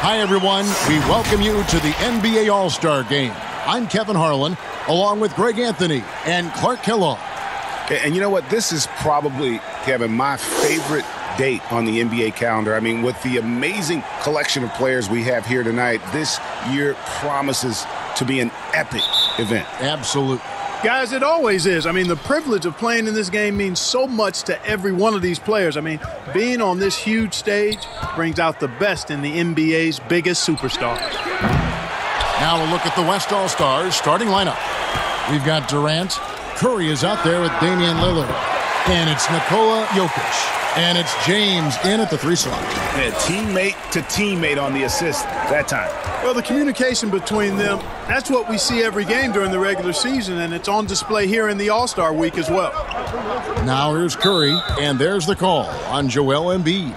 Hi, everyone. We welcome you to the NBA All-Star Game. I'm Kevin Harlan, along with Greg Anthony and Clark Kellogg. And you know what? This is probably, Kevin, my favorite date on the NBA calendar. I mean, with the amazing collection of players we have here tonight, this year promises to be an epic event. Absolutely. Guys, it always is. I mean, the privilege of playing in this game means so much to every one of these players. I mean, being on this huge stage brings out the best in the NBA's biggest superstars. Now a look at the West All-Stars starting lineup. We've got Durant. Curry is out there with Damian Lillard. And it's Nikola Jokic. And it's James in at the three slot. And teammate to teammate on the assist that time. Well, the communication between them, that's what we see every game during the regular season, and it's on display here in the All-Star week as well. Now here's Curry, and there's the call on Joel Embiid.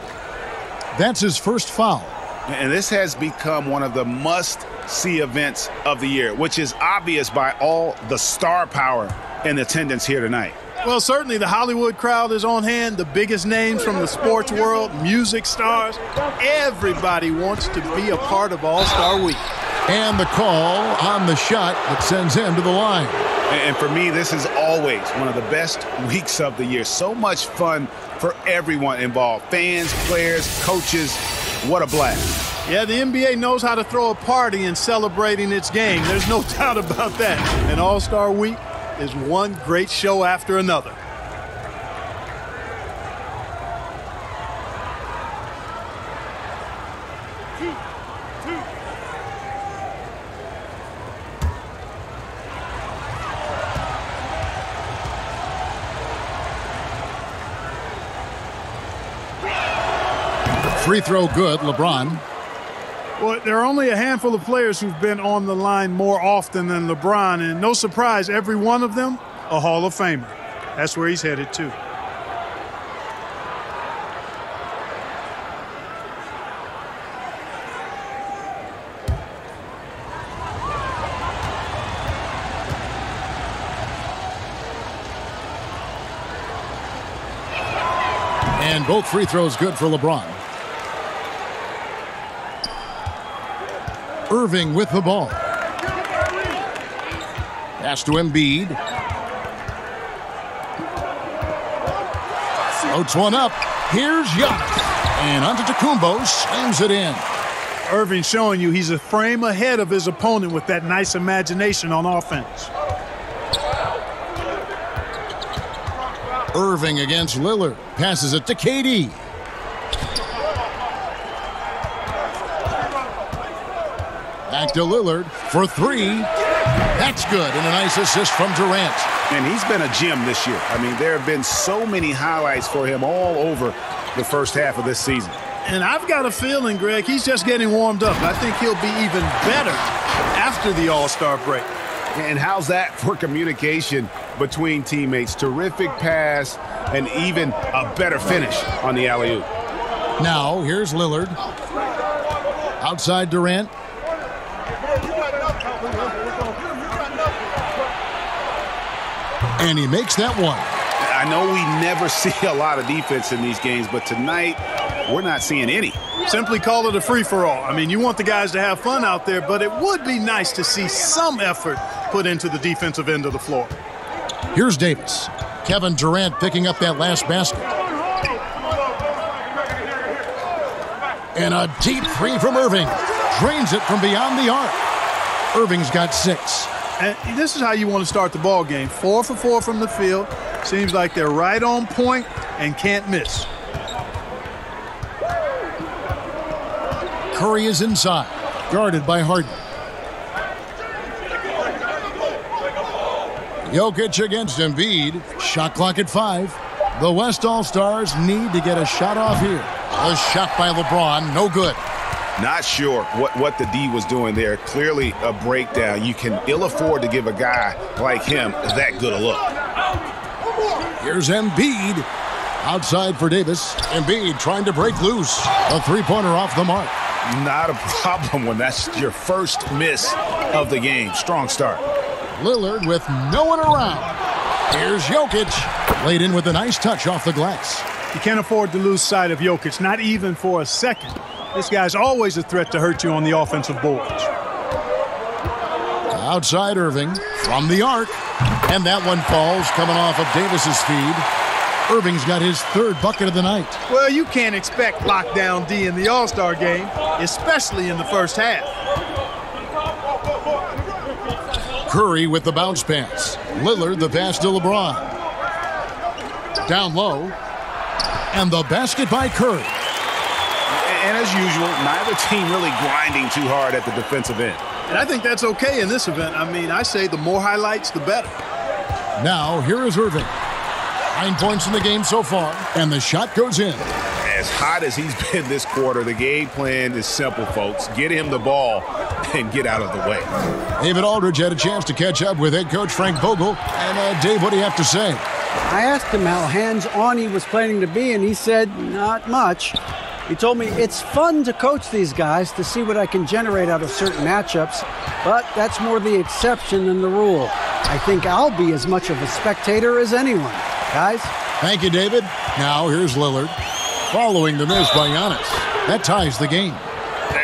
That's his first foul. And this has become one of the must-see events of the year, which is obvious by all the star power in attendance here tonight. Well, certainly the Hollywood crowd is on hand, the biggest names from the sports world, music stars. Everybody wants to be a part of All-Star Week. And the call on the shot that sends him to the line. And for me, this is always one of the best weeks of the year. So much fun for everyone involved fans, players, coaches. What a blast. Yeah, the NBA knows how to throw a party in celebrating its game. There's no doubt about that. And All-Star Week is one great show after another. Free throw good, LeBron. Well, there are only a handful of players who've been on the line more often than LeBron, and no surprise, every one of them a Hall of Famer. That's where he's headed to. And both free throws good for LeBron. Irving with the ball. Pass to Embiid. Floats one up. Here's Giannis. And Antetokounmpo slams it in. Irving showing you he's a frame ahead of his opponent with that nice imagination on offense. Irving against Lillard. Passes it to KD. Back to Lillard for three. That's good. And a nice assist from Durant. And he's been a gem this year. I mean, there have been so many highlights for him all over the first half of this season. And I've got a feeling, Greg, he's just getting warmed up. I think he'll be even better after the All-Star break. And how's that for communication between teammates? Terrific pass and even a better finish on the alley-oop. Now, here's Lillard. Outside Durant. And he makes that one. I know we never see a lot of defense in these games, but tonight we're not seeing any. Simply call it a free-for-all. I mean, you want the guys to have fun out there, but it would be nice to see some effort put into the defensive end of the floor. Here's Davis. Kevin Durant picking up that last basket. And a deep three from Irving. Drains it from beyond the arc. Irving's got six. And this is how you want to start the ball game. Four for four from the field. Seems like they're right on point and can't miss. Curry is inside, guarded by Harden. Jokic against Embiid. Shot clock at five. The West All-Stars need to get a shot off here. A shot by LeBron, no good. Not sure what, what the D was doing there. Clearly a breakdown. You can ill afford to give a guy like him that good a look. Here's Embiid. Outside for Davis. Embiid trying to break loose. A three-pointer off the mark. Not a problem when that's your first miss of the game. Strong start. Lillard with no one around. Here's Jokic. Laid in with a nice touch off the glass. You can't afford to lose sight of Jokic, not even for a second. This guy's always a threat to hurt you on the offensive boards. Outside Irving from the arc. And that one falls coming off of Davis's feed. Irving's got his third bucket of the night. Well, you can't expect lockdown D in the All-Star game, especially in the first half. Curry with the bounce pass. Lillard the pass to LeBron. Down low. And the basket by Curry. And as usual, neither team really grinding too hard at the defensive end. And I think that's okay in this event. I mean, I say the more highlights, the better. Now, here is Irving. Nine points in the game so far, and the shot goes in. As hot as he's been this quarter, the game plan is simple, folks. Get him the ball and get out of the way. David Aldridge had a chance to catch up with head coach Frank Vogel. And, uh, Dave, what do you have to say? I asked him how hands-on he was planning to be, and he said, not much. He told me it's fun to coach these guys to see what I can generate out of certain matchups, but that's more the exception than the rule. I think I'll be as much of a spectator as anyone. Guys? Thank you, David. Now here's Lillard. Following the miss by Giannis. That ties the game.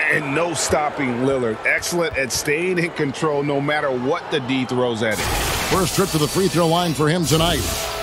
And no stopping Lillard. Excellent at staying in control no matter what the D throws at him. First trip to the free throw line for him tonight.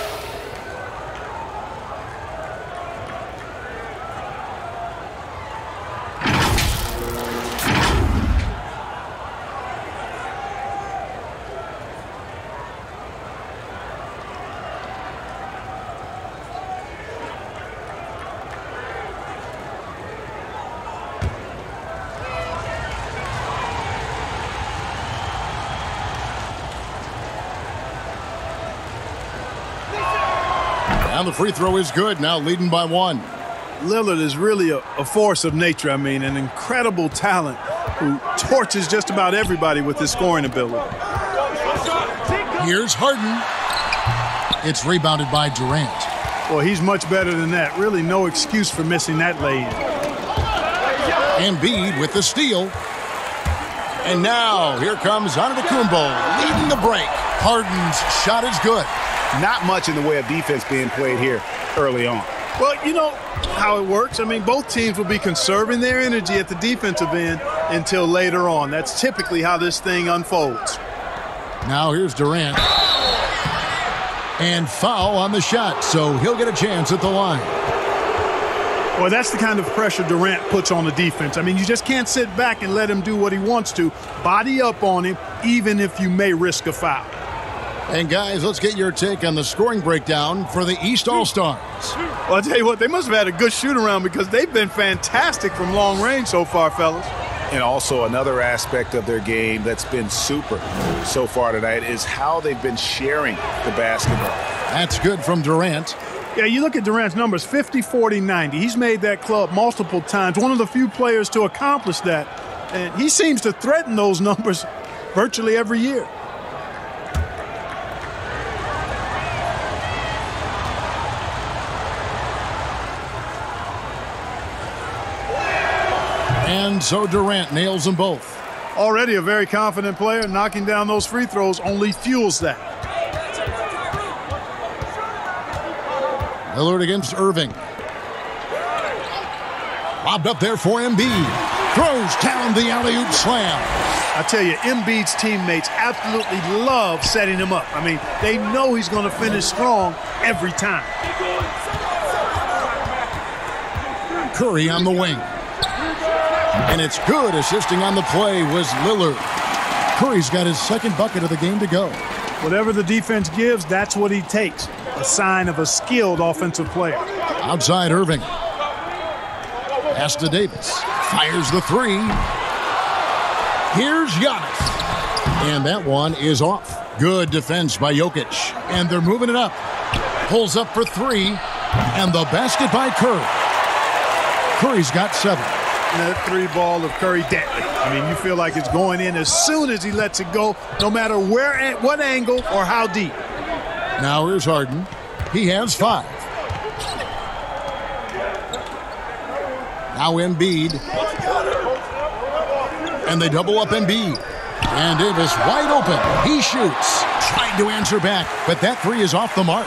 Free throw is good, now leading by one. Lillard is really a, a, force of nature. I mean, an incredible talent who torches just about everybody with his scoring ability. Here's Harden. It's rebounded by Durant. Well, he's much better than that. Really no excuse for missing that lay-in. Embiid with the steal. And now here comes Antetokounmpo leading the break. Harden's shot is good. Not much in the way of defense being played here early on. Well, you know how it works. I mean, both teams will be conserving their energy at the defensive end until later on. That's typically how this thing unfolds. Now here's Durant. And foul on the shot, so he'll get a chance at the line. Well, that's the kind of pressure Durant puts on the defense. I mean, you just can't sit back and let him do what he wants to. Body up on him, even if you may risk a foul. And guys, let's get your take on the scoring breakdown for the East All-Stars. Well, I'll tell you what, they must have had a good shoot around because they've been fantastic from long range so far, fellas. And also another aspect of their game that's been super so far tonight is how they've been sharing the basketball. That's good from Durant. Yeah, you look at Durant's numbers 50, 40, 90. He's made that club multiple times, one of the few players to accomplish that. And he seems to threaten those numbers virtually every year. And so Durant nails them both. Already a very confident player, knocking down those free throws only fuels that. Lillard against Irving. Lobbed up there for Embiid. Throws down the alley-oop slam. I tell you, Embiid's teammates absolutely love setting him up. I mean, they know he's going to finish strong every time. Curry on the wing. And it's good assisting on the play was Lillard. Curry's got his second bucket of the game to go. Whatever the defense gives, that's what he takes. A sign of a skilled offensive player. Outside Irving. Pass to Davis. Fires the three. Here's Giannis. And that one is off. Good defense by Jokic. And they're moving it up. Pulls up for three. And the basket by Curry. Curry's got seven. That three ball of Curry deadly. I mean, you feel like it's going in as soon as he lets it go, no matter where, at what angle, or how deep. Now here's Harden. He has five. Now Embiid. And they double up Embiid. And Davis wide open. He shoots. Trying to answer back, but that three is off the mark.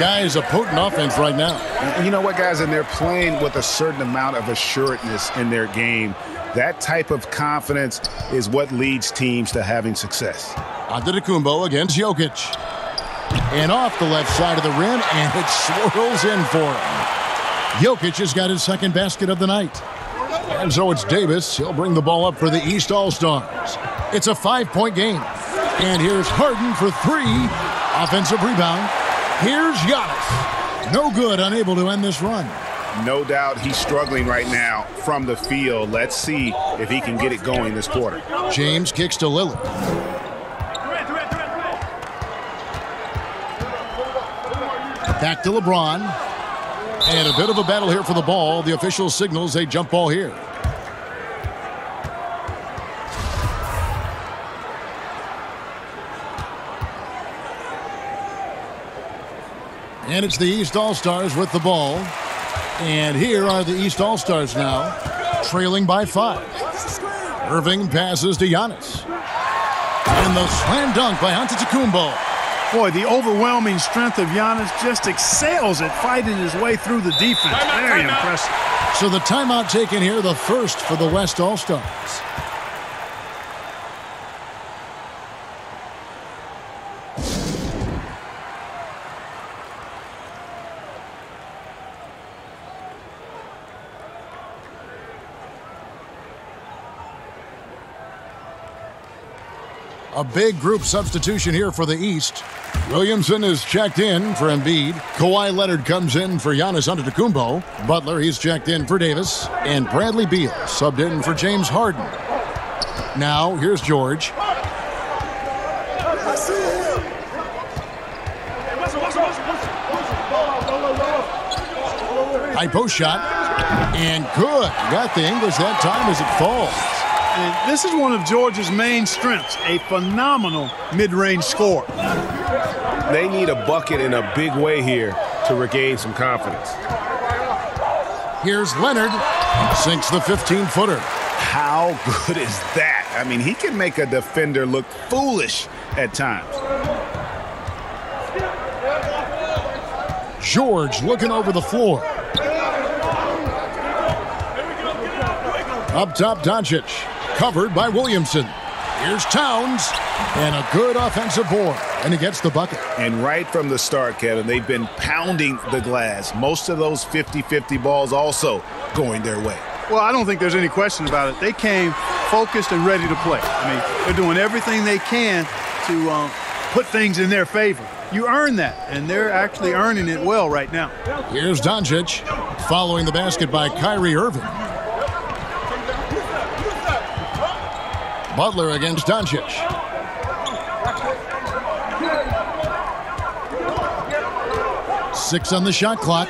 Guy is a potent offense right now. You know what, guys? And they're playing with a certain amount of assuredness in their game. That type of confidence is what leads teams to having success. Antetokounmpo against Jokic. And off the left side of the rim, and it swirls in for him. Jokic has got his second basket of the night. And so it's Davis. He'll bring the ball up for the East All-Stars. It's a five-point game. And here's Harden for three. Offensive rebound. Here's Giannis. No good, unable to end this run. No doubt he's struggling right now from the field. Let's see if he can get it going this quarter. James kicks to Lillard. Back to LeBron. And a bit of a battle here for the ball. The official signals a jump ball here. And it's the East All-Stars with the ball. And here are the East All-Stars now, trailing by five. Irving passes to Giannis. And the slam dunk by Antetokounmpo. Boy, the overwhelming strength of Giannis just excels at fighting his way through the defense. Very impressive. So the timeout taken here, the first for the West All-Stars. A big group substitution here for the East. Williamson is checked in for Embiid. Kawhi Leonard comes in for Giannis Antetokounmpo. Butler, he's checked in for Davis. And Bradley Beal subbed in for James Harden. Now, here's George. High post shot. And good. Got the English that time as it falls. And this is one of George's main strengths, a phenomenal mid-range score. They need a bucket in a big way here to regain some confidence. Here's Leonard. Sinks the 15-footer. How good is that? I mean, he can make a defender look foolish at times. George looking over the floor. Up top, Doncic. Covered by Williamson. Here's Towns. And a good offensive board. And he gets the bucket. And right from the start, Kevin, they've been pounding the glass. Most of those 50-50 balls also going their way. Well, I don't think there's any question about it. They came focused and ready to play. I mean, they're doing everything they can to um, put things in their favor. You earn that, and they're actually earning it well right now. Here's Doncic following the basket by Kyrie Irving. Butler against Doncic. Six on the shot clock.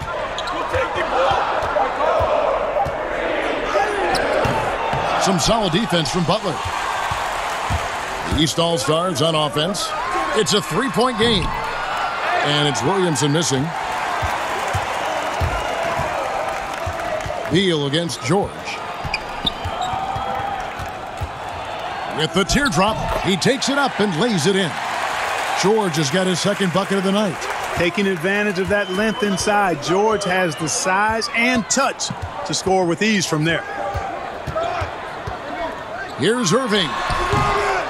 Some solid defense from Butler. The East All-Stars on offense. It's a three-point game. And it's Williamson missing. Beal against George. With the teardrop, he takes it up and lays it in. George has got his second bucket of the night. Taking advantage of that length inside, George has the size and touch to score with ease from there. Here's Irving.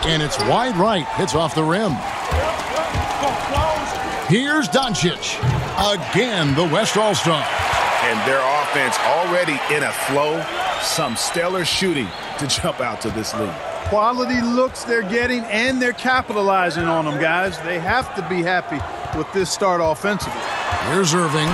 And it's wide right. Hits off the rim. Here's Doncic. Again, the West All-Star. And their offense already in a flow. Some stellar shooting to jump out to this lead. Quality looks they're getting, and they're capitalizing on them, guys. They have to be happy with this start offensively. Here's Irving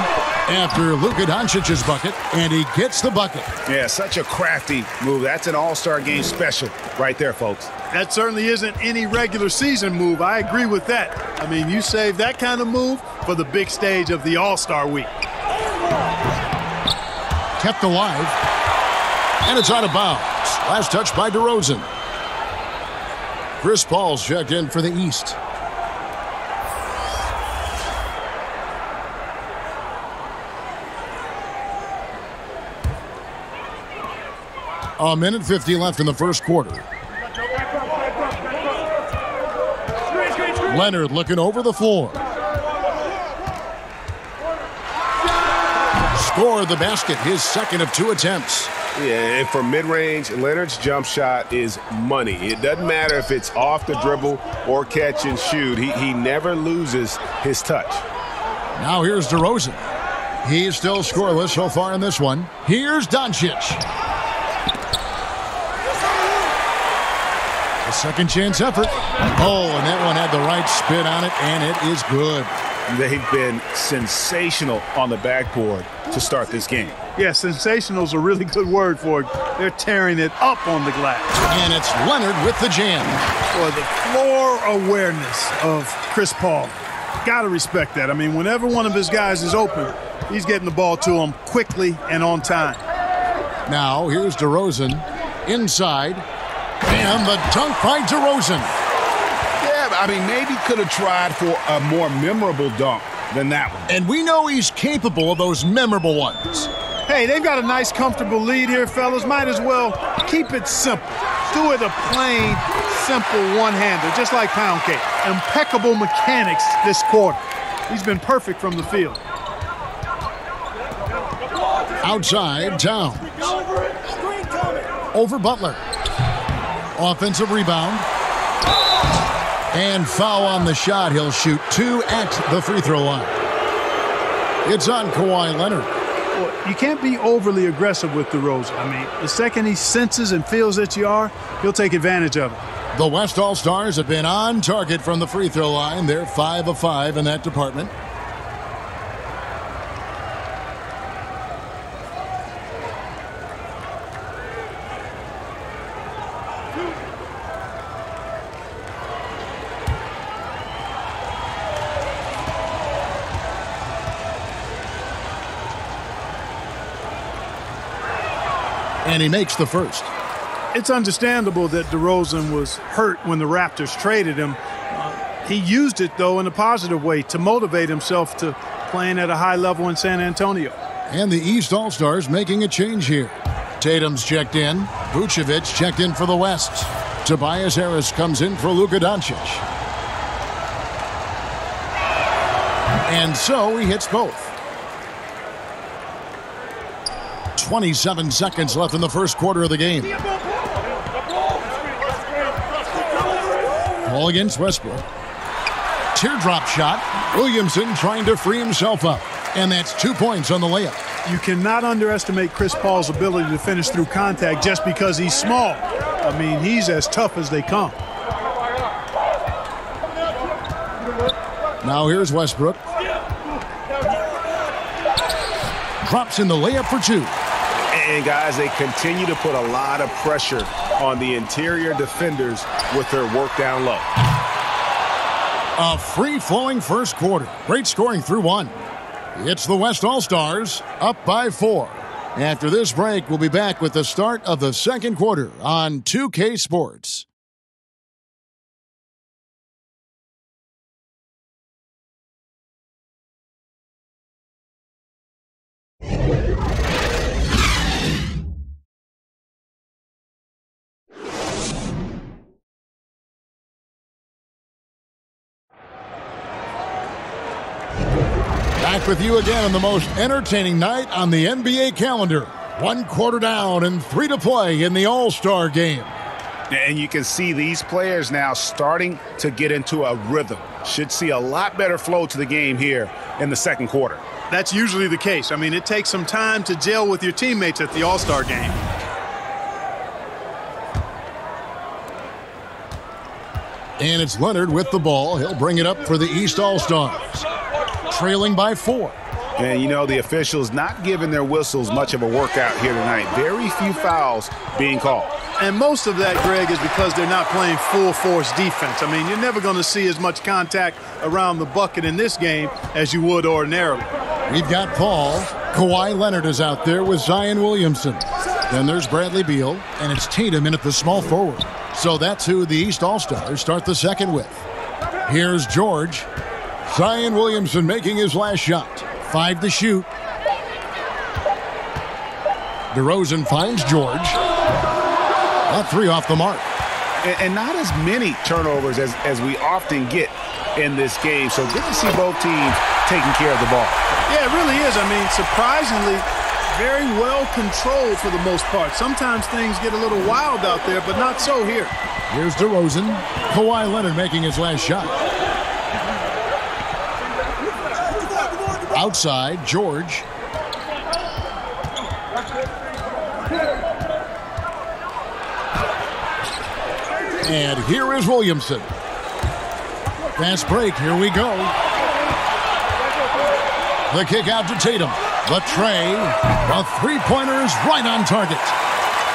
after Luka Doncic's bucket, and he gets the bucket. Yeah, such a crafty move. That's an all-star game special right there, folks. That certainly isn't any regular season move. I agree with that. I mean, you save that kind of move for the big stage of the All-Star Week. Kept alive, and it's out of bounds. Last touch by DeRozan. Chris Paul's checked in for the East. A minute 50 left in the first quarter. Leonard looking over the floor. score the basket, his second of two attempts. Yeah, and for mid-range, Leonard's jump shot is money. It doesn't matter if it's off the dribble or catch and shoot. He, he never loses his touch. Now here's DeRozan. He's still scoreless so far in this one. Here's Doncic. A second chance effort. Oh, and that one had the right spin on it, and it is good. They've been sensational on the backboard to start this game. Yeah, sensational is a really good word for it. They're tearing it up on the glass. And it's Leonard with the jam. Boy, the floor awareness of Chris Paul. Got to respect that. I mean, whenever one of his guys is open, he's getting the ball to him quickly and on time. Now, here's DeRozan inside. And the dunk by DeRozan. Yeah, I mean, maybe could have tried for a more memorable dunk than that one. And we know he's capable of those memorable ones. Hey, they've got a nice, comfortable lead here, fellas. Might as well keep it simple. Do it a plain, simple one-hander, just like pound cake. Impeccable mechanics this quarter. He's been perfect from the field. Outside, Towns. Over Butler. Offensive rebound. And foul on the shot. He'll shoot two at the free throw line. It's on Kawhi Leonard. You can't be overly aggressive with DeRozan. I mean, the second he senses and feels that you are, he'll take advantage of it. The West All-Stars have been on target from the free throw line. They're 5 of 5 in that department. And he makes the first. It's understandable that DeRozan was hurt when the Raptors traded him. Uh, he used it, though, in a positive way to motivate himself to playing at a high level in San Antonio. And the East All-Stars making a change here. Tatum's checked in. Vucevic checked in for the West. Tobias Harris comes in for Luka Doncic. And so he hits both. 27 seconds left in the first quarter of the game. Ball against Westbrook. Teardrop shot. Williamson trying to free himself up. And that's two points on the layup. You cannot underestimate Chris Paul's ability to finish through contact just because he's small. I mean, he's as tough as they come. Now here's Westbrook. Drops in the layup for two. And guys, they continue to put a lot of pressure on the interior defenders with their work down low. A free-flowing first quarter. Great scoring through one. It's the West All-Stars up by four. After this break, we'll be back with the start of the second quarter on 2K Sports. Back with you again on the most entertaining night on the NBA calendar. One quarter down and three to play in the All-Star game. And you can see these players now starting to get into a rhythm. Should see a lot better flow to the game here in the second quarter. That's usually the case. I mean, it takes some time to gel with your teammates at the All-Star game. And it's Leonard with the ball. He'll bring it up for the East All-Stars. Trailing by four. And you know, the officials not giving their whistles much of a workout here tonight. Very few fouls being called. And most of that, Greg, is because they're not playing full force defense. I mean, you're never going to see as much contact around the bucket in this game as you would ordinarily. We've got Paul. Kawhi Leonard is out there with Zion Williamson. Then there's Bradley Beal, and it's Tatum in at the small forward. So that's who the East All-Stars start the second with. Here's George. Zion Williamson making his last shot. Five to shoot. DeRozan finds George. Not three off the mark. And, and not as many turnovers as, as we often get in this game. So good to see both teams taking care of the ball. Yeah, it really is. I mean, surprisingly, very well controlled for the most part. Sometimes things get a little wild out there, but not so here. Here's DeRozan. Kawhi Leonard making his last shot. Outside, George. And here is Williamson. Fast break. Here we go. The kick out to Tatum. The tray. The three-pointer is right on target.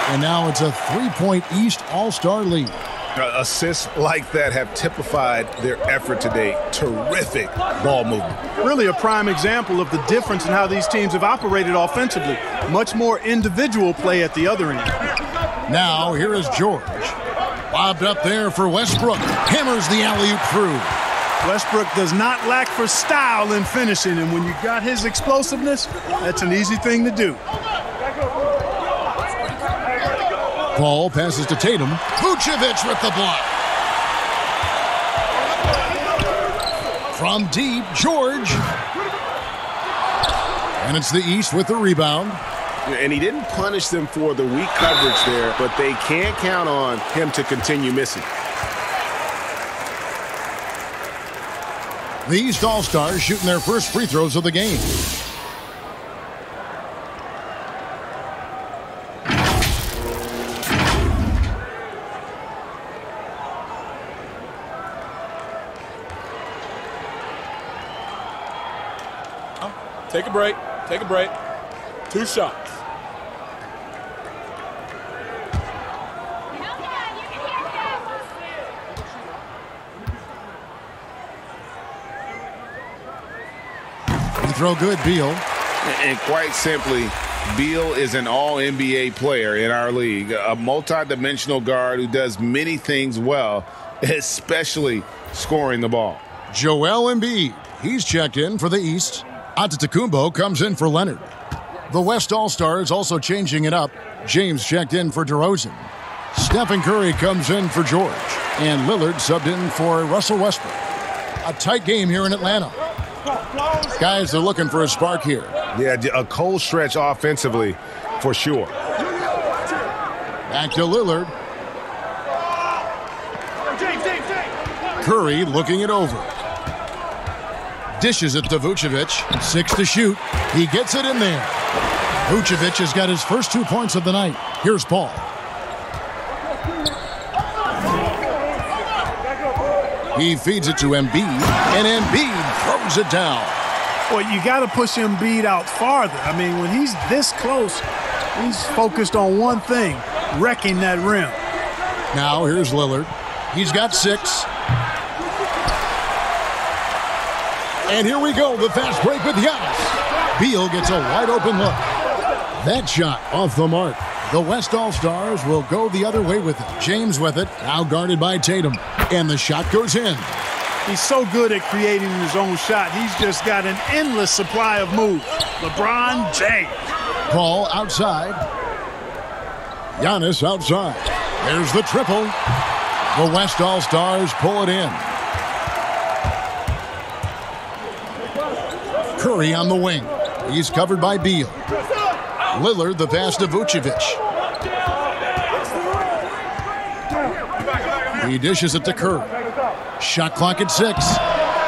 And now it's a three-point East All-Star lead. Uh, assists like that have typified their effort today. Terrific ball movement. Really a prime example of the difference in how these teams have operated offensively. Much more individual play at the other end. Now, here is George. Lobbed up there for Westbrook. Hammers the alley-oop through. Westbrook does not lack for style in finishing, and when you got his explosiveness, that's an easy thing to do. Paul passes to Tatum. Vucevic with the block. From deep, George. And it's the East with the rebound. And he didn't punish them for the weak coverage there, but they can't count on him to continue missing. The East All-Stars shooting their first free throws of the game. A break. Take a break. Two shots. You throw good, Beal. And quite simply, Beal is an all-NBA player in our league, a multi-dimensional guard who does many things well, especially scoring the ball. Joel Embiid. He's checked in for the East. Antetokounmpo comes in for Leonard. The West All-Star is also changing it up. James checked in for DeRozan. Stephen Curry comes in for George. And Lillard subbed in for Russell Westbrook. A tight game here in Atlanta. Guys, they're looking for a spark here. Yeah, a cold stretch offensively for sure. Back to Lillard. Curry looking it over. Dishes it to Vucevic. Six to shoot. He gets it in there. Vucevic has got his first two points of the night. Here's Paul. He feeds it to Embiid, and Embiid throws it down. Well, you got to push Embiid out farther. I mean, when he's this close, he's focused on one thing, wrecking that rim. Now here's Lillard. He's got six. And here we go, the fast break with Giannis. Beal gets a wide open look. That shot off the mark. The West All-Stars will go the other way with it. James with it, now guarded by Tatum. And the shot goes in. He's so good at creating his own shot. He's just got an endless supply of moves. LeBron James. Paul outside. Giannis outside. There's the triple. The West All-Stars pull it in. Curry on the wing. He's covered by Beal. Lillard the pass to Vucevic. He dishes it to Curry. Shot clock at six.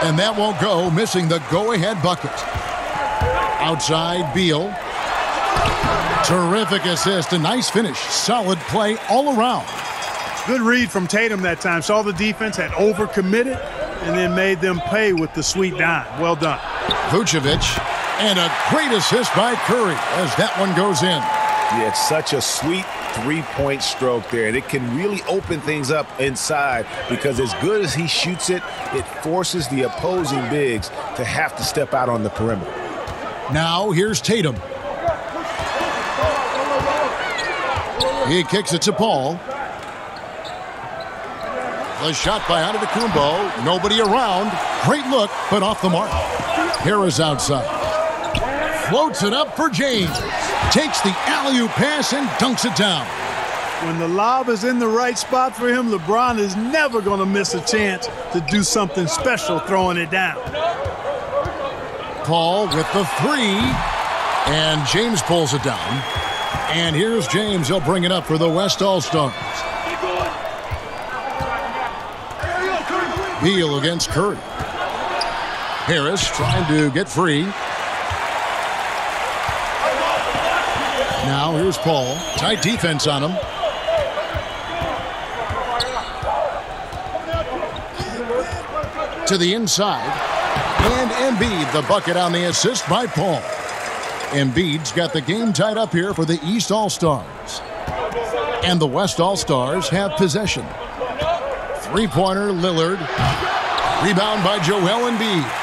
And that won't go, missing the go-ahead bucket. Outside, Beal. Terrific assist, a nice finish. Solid play all around. Good read from Tatum that time. Saw the defense had overcommitted and then made them pay with the sweet dime. Well done. Vucevic and a great assist by Curry as that one goes in. Yeah, it's such a sweet three-point stroke there, and it can really open things up inside because as good as he shoots it, it forces the opposing bigs to have to step out on the perimeter. Now here's Tatum. He kicks it to Paul. The shot by Antetokounmpo. Nobody around. Great look, but off the mark. Harris outside. Floats it up for James. Takes the alley-oop pass and dunks it down. When the lob is in the right spot for him, LeBron is never going to miss a chance to do something special throwing it down. Paul with the three. And James pulls it down. And here's James. He'll bring it up for the West All-Stars. Beal against Curry. Harris trying to get free. Now here's Paul. Tight defense on him. To the inside. And Embiid, the bucket on the assist by Paul. Embiid's got the game tied up here for the East All-Stars. And the West All-Stars have possession. Three-pointer, Lillard. Rebound by Joel Embiid.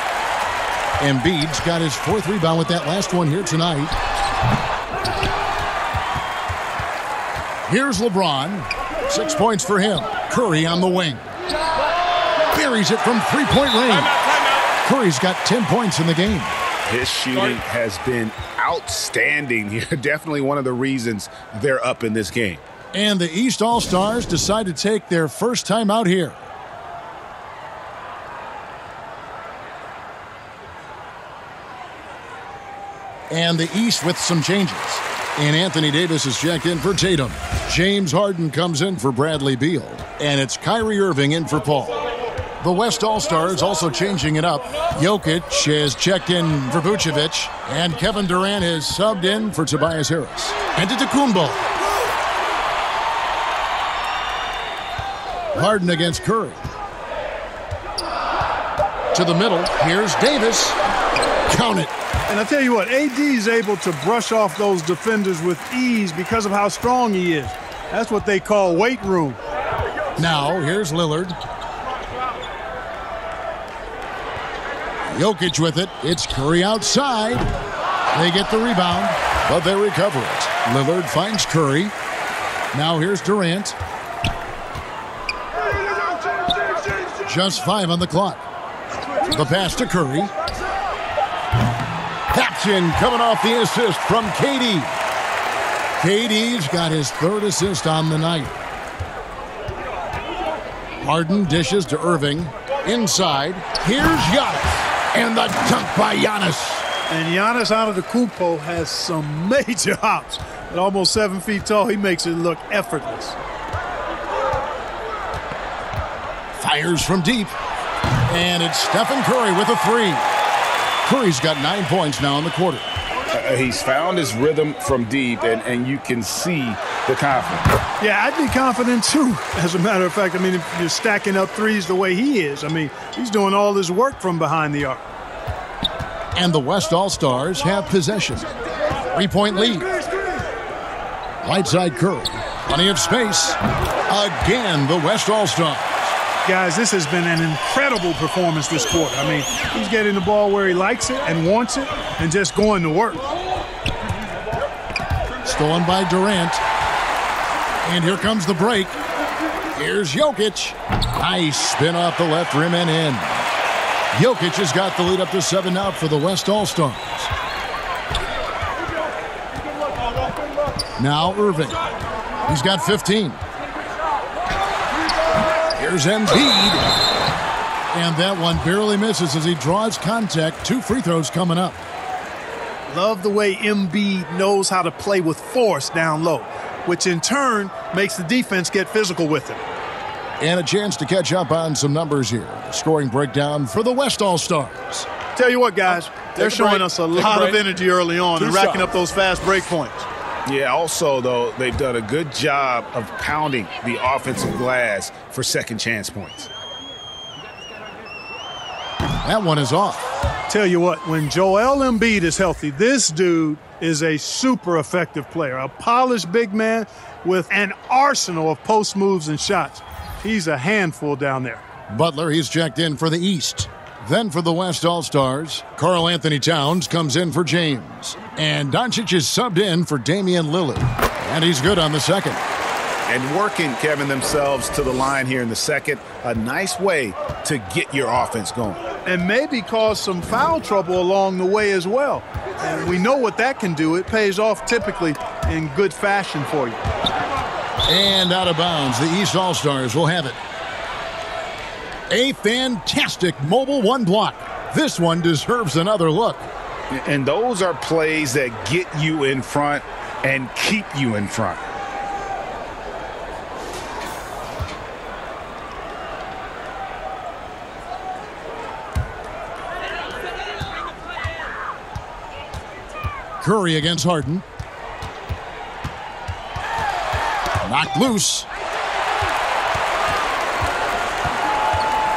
Embiid's got his fourth rebound with that last one here tonight. Here's LeBron. Six points for him. Curry on the wing. Buries it from three-point range. Curry's got 10 points in the game. His shooting has been outstanding here. Definitely one of the reasons they're up in this game. And the East All-Stars decide to take their first time out here. And the East with some changes. And Anthony Davis is checked in for Tatum. James Harden comes in for Bradley Beal. And it's Kyrie Irving in for Paul. The West All-Stars also changing it up. Jokic is checked in for Vucevic. And Kevin Durant is subbed in for Tobias Harris. Antetokounmpo. Harden against Curry. To the middle. Here's Davis. Count it. And I'll tell you what, AD is able to brush off those defenders with ease because of how strong he is. That's what they call weight room. Now, here's Lillard. Jokic with it. It's Curry outside. They get the rebound, but they recover it. Lillard finds Curry. Now here's Durant. Just five on the clock. The pass to Curry. Action coming off the assist from KD. KD's got his third assist on the night. Harden dishes to Irving. Inside. Here's Giannis. And the dunk by Giannis. And Giannis Antetokounmpo has some major hops. At almost seven feet tall, he makes it look effortless. Fires from deep. And it's Stephen Curry with a three. Curry's got nine points now in the quarter. Uh, he's found his rhythm from deep, and, and you can see the confidence. Yeah, I'd be confident too. As a matter of fact, I mean, if you're stacking up threes the way he is, I mean, he's doing all this work from behind the arc. And the West All-Stars have possession. Three-point lead. Right side Curry. Plenty of space. Again, the West All-Stars. Guys, this has been an incredible performance this quarter. I mean, he's getting the ball where he likes it and wants it and just going to work. Stolen by Durant. And here comes the break. Here's Jokic. Nice spin off the left rim and in. Jokic has got the lead up to seven out for the West All-Stars. Now Irving. He's got 15. Here's Embiid. And that one barely misses as he draws contact. Two free throws coming up. Love the way Embiid knows how to play with force down low, which in turn makes the defense get physical with him. And a chance to catch up on some numbers here. The scoring breakdown for the West All-Stars. Tell you what, guys, they're showing break. us a Take a lot of energy early on Two and racking shots. up those fast break points. Yeah, also, though, they've done a good job of pounding the offensive glass for second chance points. That one is off. Tell you what, when Joel Embiid is healthy, this dude is a super effective player, a polished big man with an arsenal of post moves and shots. He's a handful down there. Butler, he's checked in for the East. Then for the West All-Stars, Karl-Anthony Towns comes in for James. And Doncic is subbed in for Damian Lillard. And he's good on the second. And working, Kevin, themselves to the line here in the second. A nice way to get your offense going. And maybe cause some foul trouble along the way as well. And we know what that can do. It pays off typically in good fashion for you. And out of bounds, the East All-Stars will have it. A fantastic mobile one block. This one deserves another look. And those are plays that get you in front and keep you in front. Curry against Harden. Knocked loose.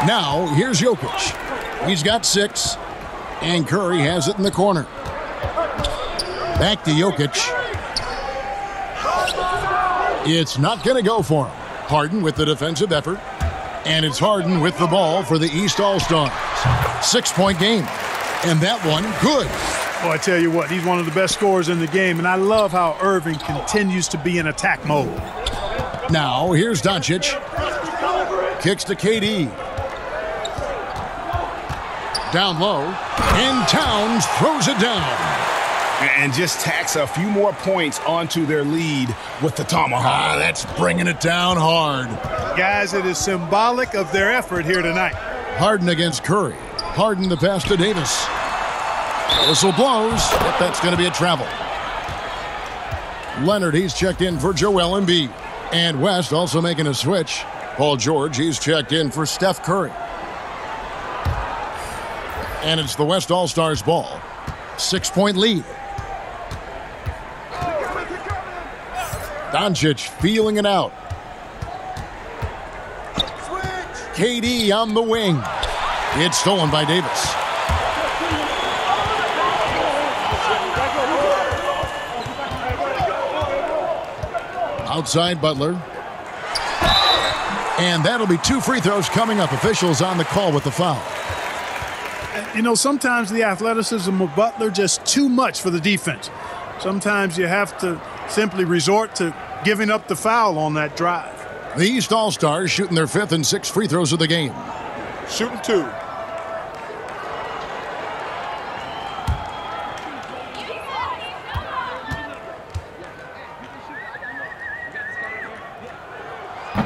Now, here's Jokic. He's got six, and Curry has it in the corner. Back to Jokic. It's not going to go for him. Harden with the defensive effort, and it's Harden with the ball for the East All-Stars. Six-point game, and that one good. Well, I tell you what, he's one of the best scorers in the game, and I love how Irving continues to be in attack mode. Now, here's Doncic. Kicks to KD. Down low. And Towns throws it down. And just tacks a few more points onto their lead with the tomahawk. Ah, that's bringing it down hard. Guys, it is symbolic of their effort here tonight. Harden against Curry. Harden the pass to Davis. Whistle blows, but that's going to be a travel. Leonard, he's checked in for Joel Embiid. And West also making a switch. Paul George, he's checked in for Steph Curry. And it's the West All-Stars ball. Six-point lead. Doncic feeling it out. KD on the wing. It's stolen by Davis. Outside Butler. And that'll be two free throws coming up. Officials on the call with the foul. You know, sometimes the athleticism of Butler just too much for the defense. Sometimes you have to simply resort to giving up the foul on that drive. The East All-Stars shooting their fifth and sixth free throws of the game. Shooting two.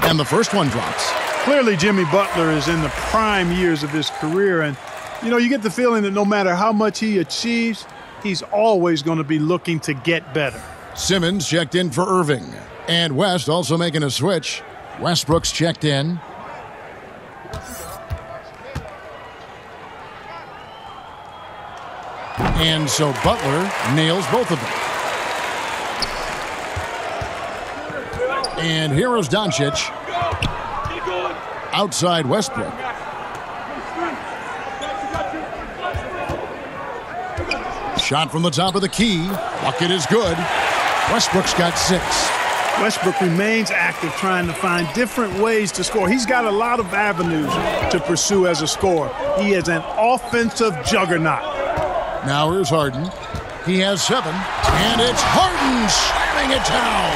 And the first one drops. Clearly, Jimmy Butler is in the prime years of his career. And, you know, you get the feeling that no matter how much he achieves, he's always going to be looking to get better. Simmons checked in for Irving. And West also making a switch. Westbrook's checked in. And so Butler nails both of them. And here is Doncic. Outside Westbrook. Shot from the top of the key. Bucket is good. Westbrook's got six. Westbrook remains active trying to find different ways to score. He's got a lot of avenues to pursue as a scorer. He is an offensive juggernaut. Now here's Harden. He has seven, and it's Harden slamming it down.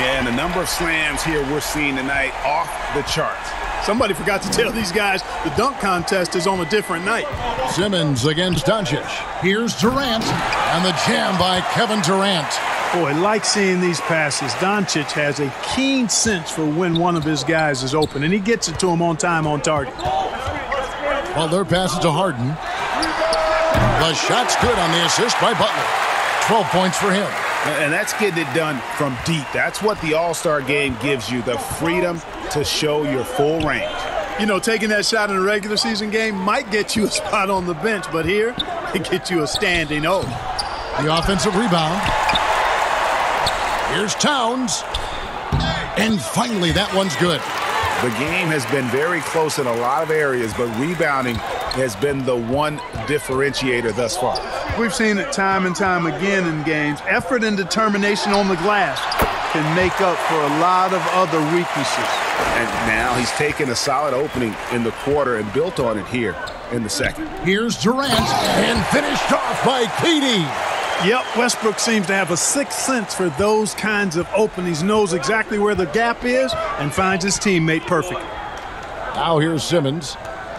Yeah, and the number of slams here we're seeing tonight off the charts. Somebody forgot to tell these guys the dunk contest is on a different night. Simmons against Doncic. Here's Durant, and the jam by Kevin Durant. Boy, like seeing these passes. Doncic has a keen sense for when one of his guys is open, and he gets it to him on time on target. Butler passes to Harden. The shot's good on the assist by Butler. 12 points for him. And that's getting it done from deep. That's what the All-Star game gives you, the freedom to show your full range. You know, taking that shot in a regular season game might get you a spot on the bench, but here, it gets you a standing O. The offensive rebound. Here's Towns. And finally, that one's good. The game has been very close in a lot of areas, but rebounding has been the one differentiator thus far. We've seen it time and time again in games. Effort and determination on the glass can make up for a lot of other weaknesses. And now he's taken a solid opening in the quarter and built on it here in the second. Here's Durant and finished off by KD. Yep, Westbrook seems to have a sixth sense for those kinds of openings, knows exactly where the gap is, and finds his teammate perfect. Now here's Simmons.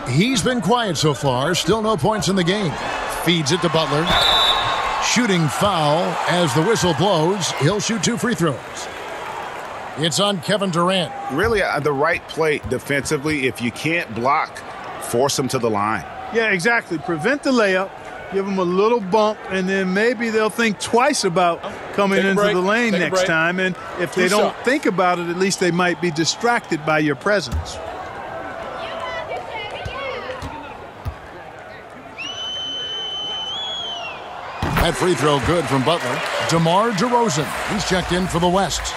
He's been quiet so far, still no points in the game. Feeds it to Butler. Shooting foul as the whistle blows. He'll shoot two free throws. It's on Kevin Durant. Really, uh, the right play defensively. If you can't block, force him to the line. Yeah, exactly. Prevent the layup, give them a little bump, and then maybe they'll think twice about coming Take into break. the lane Take next time. And if Two they don't shots. think about it, at least they might be distracted by your presence. That free throw good from Butler. DeMar DeRozan. He's checked in for the West.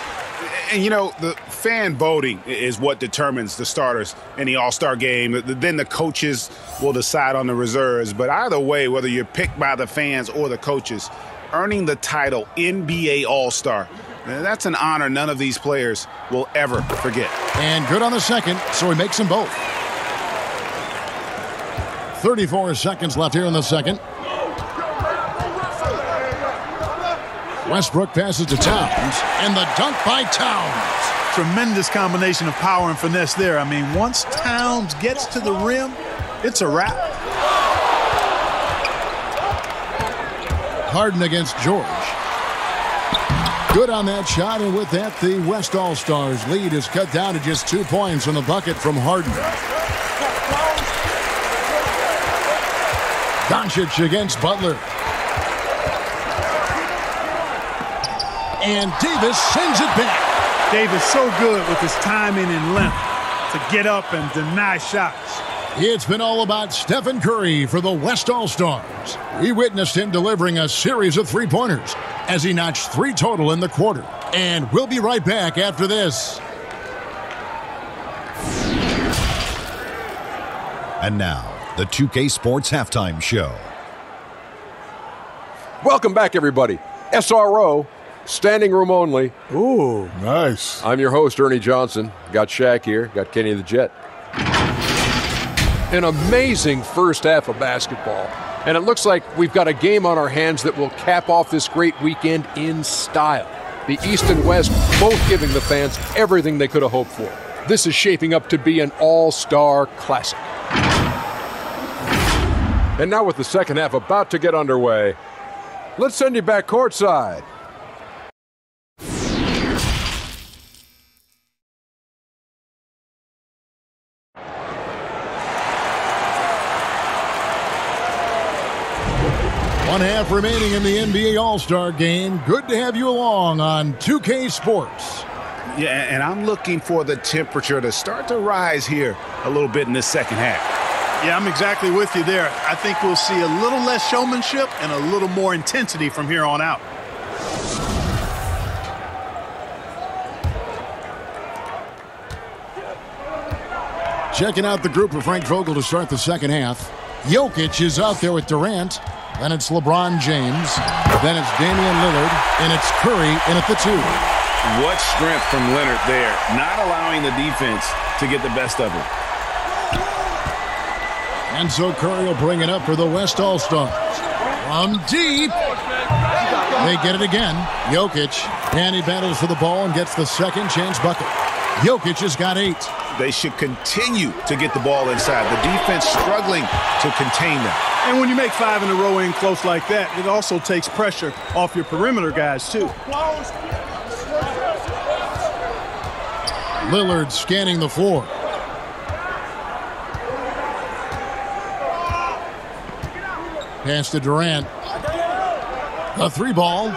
And you know, the fan voting is what determines the starters in the All Star game. Then the coaches will decide on the reserves. But either way, whether you're picked by the fans or the coaches, earning the title NBA All Star, eh, that's an honor none of these players will ever forget. And good on the second, so he makes them both. 34 seconds left here in the second. Westbrook passes to Towns, and the dunk by Towns. Tremendous combination of power and finesse there. I mean, once Towns gets to the rim, it's a wrap. Harden against George. Good on that shot, and with that, the West All Stars lead is cut down to just two points on the bucket from Harden. Doncic against Butler. And Davis sends it back. Davis so good with his timing and length to get up and deny shots. It's been all about Stephen Curry for the West All Stars. We witnessed him delivering a series of three pointers as he notched three total in the quarter. And we'll be right back after this. And now, the 2K Sports Halftime Show. Welcome back, everybody. SRO, standing room only. Ooh. Nice. I'm your host, Ernie Johnson. Got Shaq here, got Kenny the Jet. An amazing first half of basketball. And it looks like we've got a game on our hands that will cap off this great weekend in style. The East and West both giving the fans everything they could have hoped for. This is shaping up to be an all star classic. And now, with the second half about to get underway, let's send you back courtside. One half remaining in the NBA All Star game. Good to have you along on 2K Sports. Yeah, and I'm looking for the temperature to start to rise here a little bit in this second half. Yeah, I'm exactly with you there. I think we'll see a little less showmanship and a little more intensity from here on out. Checking out the group of Frank Vogel to start the second half. Jokic is out there with Durant. Then it's LeBron James. Then it's Damian Lillard. And it's Curry in at the two. What strength from Leonard there, not allowing the defense to get the best of him. And so Curry will bring it up for the West All Stars. From deep. They get it again. Jokic. And he battles for the ball and gets the second chance bucket. Jokic has got eight. They should continue to get the ball inside. The defense struggling to contain them. And when you make five in a row in close like that, it also takes pressure off your perimeter guys, too. Lillard scanning the floor. Pass to Durant. The three ball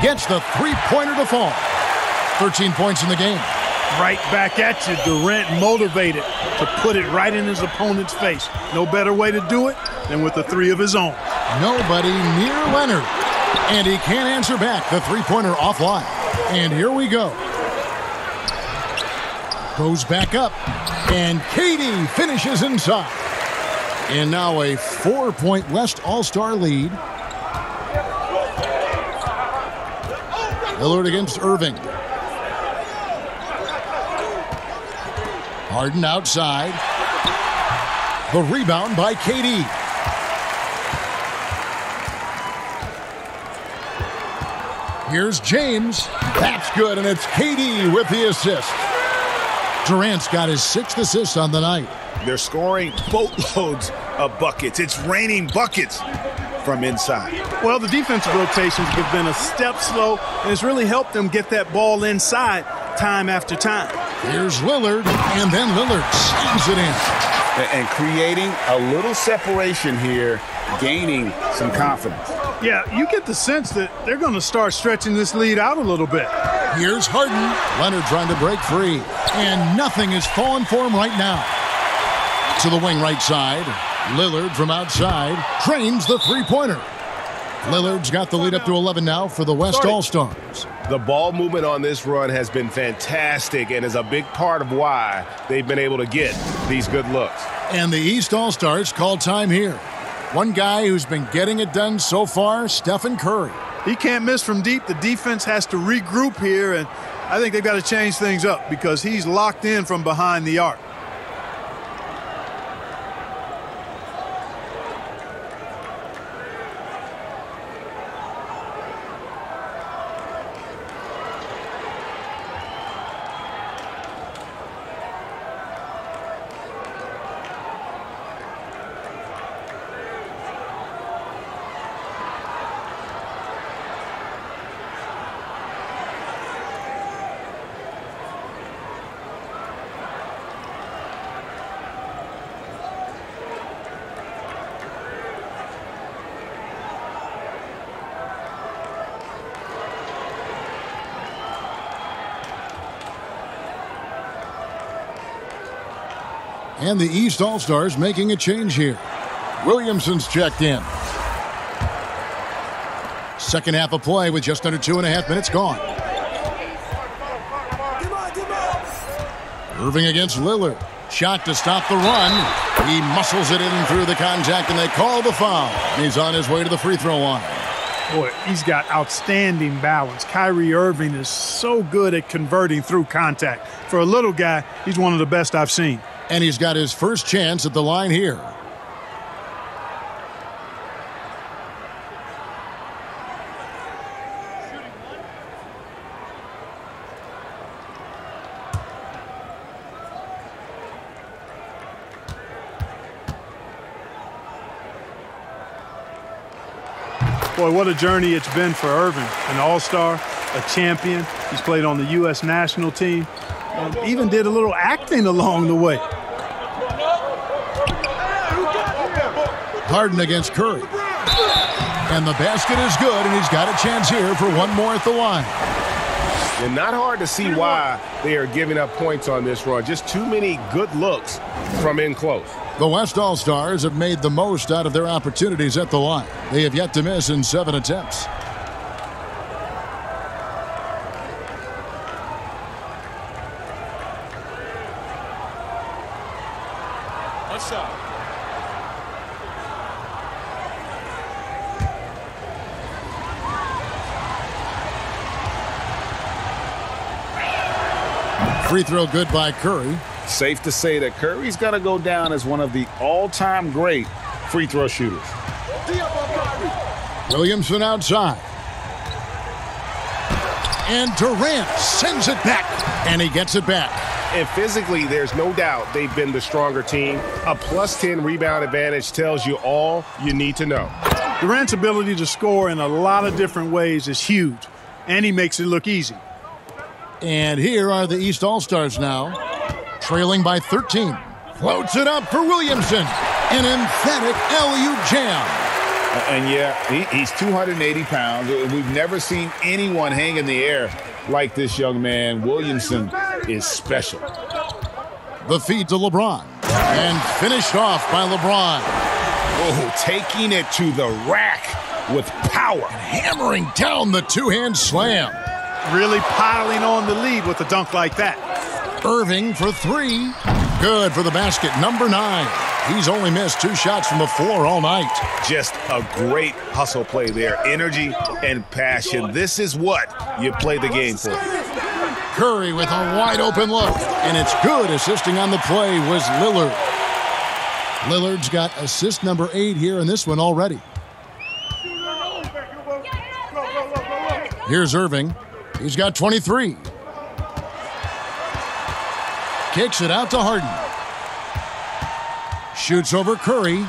gets the three pointer to fall. 13 points in the game. Right back at you, Durant motivated to put it right in his opponent's face. No better way to do it than with the three of his own. Nobody near Leonard. And he can't answer back the three pointer offline. And here we go. Goes back up. And KD finishes inside. And now a four point West All Star lead. Lillard against Irving. Harden outside. The rebound by KD. Here's James. That's good, and it's KD with the assist. Durant's got his sixth assist on the night. They're scoring boatloads of buckets. It's raining buckets from inside. Well, the defensive rotations have been a step slow, and it's really helped them get that ball inside time after time. Here's Lillard, and then Lillard slams it in. And creating a little separation here, gaining some confidence. Yeah, you get the sense that they're going to start stretching this lead out a little bit. Here's Harden. Leonard trying to break free. And nothing is falling for him right now. To the wing right side. Lillard from outside trains the three-pointer. Lillard's got the lead up to 11 now for the West All-Stars. The ball movement on this run has been fantastic and is a big part of why they've been able to get these good looks. And the East All-Stars call time here. One guy who's been getting it done so far, Stephen Curry. He can't miss from deep. The defense has to regroup here, and I think they've got to change things up because he's locked in from behind the arc. And the East All-Stars making a change here. Williamson's checked in. Second half of play with just under two and a half minutes gone. Irving against Lillard. Shot to stop the run. He muscles it in through the contact, and they call the foul. He's on his way to the free throw line. Boy, he's got outstanding balance. Kyrie Irving is so good at converting through contact. For a little guy, he's one of the best I've seen. And he's got his first chance at the line here. Boy, what a journey it's been for Irving. An all-star, a champion. He's played on the U.S. national team. Um, even did a little acting along the way. Harden against Curry. And the basket is good, and he's got a chance here for one more at the line. And not hard to see why they are giving up points on this run. Just too many good looks from in close. The West All-Stars have made the most out of their opportunities at the line. They have yet to miss in seven attempts. Free throw good by Curry. Safe to say that Curry's going to go down as one of the all-time great free throw shooters. Williamson outside. And Durant sends it back, and he gets it back. And physically, there's no doubt they've been the stronger team. A plus 10 rebound advantage tells you all you need to know. Durant's ability to score in a lot of different ways is huge, and he makes it look easy. And here are the East All-Stars now, trailing by 13. Floats it up for Williamson. An emphatic LU jam. And yeah, he, he's 280 pounds. We've never seen anyone hang in the air like this young man. Williamson is special. The feed to LeBron. And finished off by LeBron. Oh, taking it to the rack with power. Hammering down the two-hand slam. Really piling on the lead with a dunk like that. Irving for three. Good for the basket, number nine. He's only missed two shots from the floor all night. Just a great hustle play there. Energy and passion. This is what you play the game for. Curry with a wide open look. And it's good assisting on the play was Lillard. Lillard's got assist number eight here in this one already. Here's Irving. He's got 23. Kicks it out to Harden. Shoots over Curry.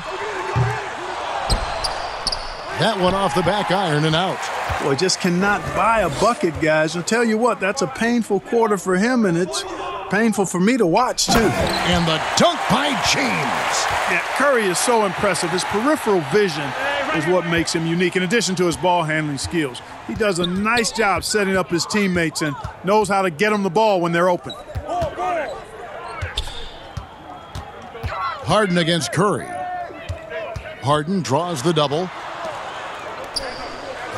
That one off the back iron and out. Boy, just cannot buy a bucket, guys. I'll tell you what, that's a painful quarter for him, and it's painful for me to watch, too. And the dunk by James. Yeah, Curry is so impressive. His peripheral vision is what makes him unique, in addition to his ball handling skills. He does a nice job setting up his teammates and knows how to get them the ball when they're open. Harden against Curry. Harden draws the double.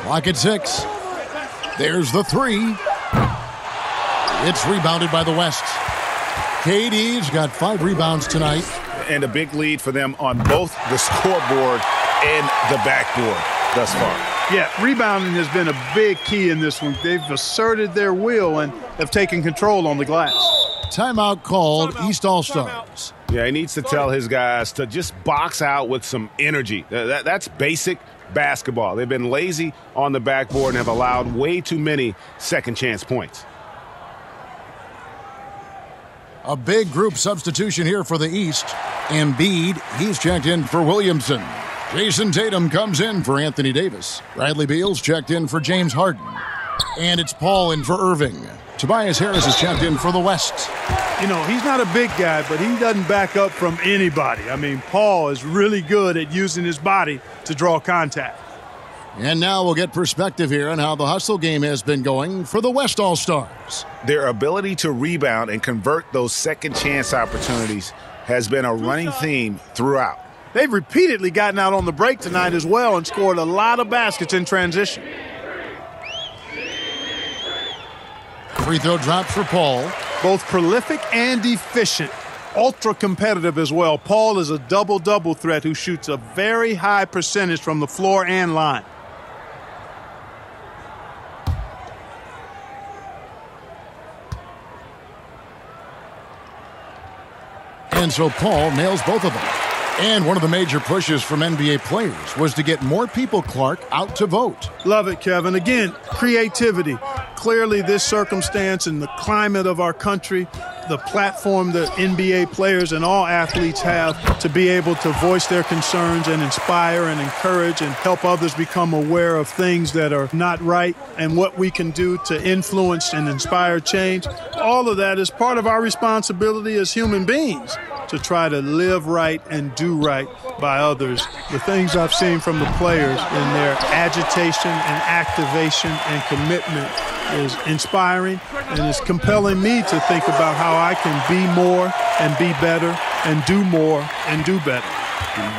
Clock at six. There's the three. It's rebounded by the West. KD's got five rebounds tonight. And a big lead for them on both the scoreboard and the backboard thus far. Yeah, rebounding has been a big key in this one. They've asserted their will and have taken control on the glass. Timeout called Timeout. East All Stars. Yeah, he needs to tell his guys to just box out with some energy. That, that's basic basketball. They've been lazy on the backboard and have allowed way too many second chance points. A big group substitution here for the East. Embiid, he's checked in for Williamson. Jayson Tatum comes in for Anthony Davis. Bradley Beal's checked in for James Harden. And it's Paul in for Irving. Tobias Harris is checked in for the West. You know, he's not a big guy, but he doesn't back up from anybody. I mean, Paul is really good at using his body to draw contact. And now we'll get perspective here on how the hustle game has been going for the West All Stars. Their ability to rebound and convert those second chance opportunities has been a running theme throughout. They've repeatedly gotten out on the break tonight as well and scored a lot of baskets in transition. Free throw drop for Paul. Both prolific and efficient. Ultra competitive as well. Paul is a double double threat who shoots a very high percentage from the floor and line. And so Paul nails both of them. And one of the major pushes from NBA players was to get more people, Clark, out to vote. Love it, Kevin. Again, creativity. Clearly, this circumstance and the climate of our country, the platform that NBA players and all athletes have to be able to voice their concerns and inspire and encourage and help others become aware of things that are not right and what we can do to influence and inspire change. All of that is part of our responsibility as human beings to try to live right and do right by others. The things I've seen from the players in their agitation and activation and commitment is inspiring and is compelling me to think about how I can be more and be better and do more and do better.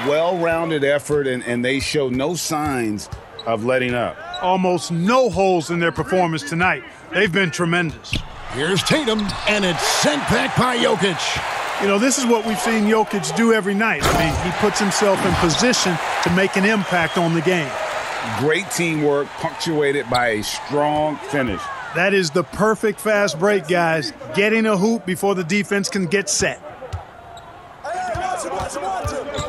Well-rounded effort, and, and they show no signs of letting up. Almost no holes in their performance tonight. They've been tremendous. Here's Tatum, and it's sent back by Jokic. You know, this is what we've seen Jokic do every night. I mean, he puts himself in position to make an impact on the game. Great teamwork, punctuated by a strong finish. That is the perfect fast break, guys. Getting a hoop before the defense can get set.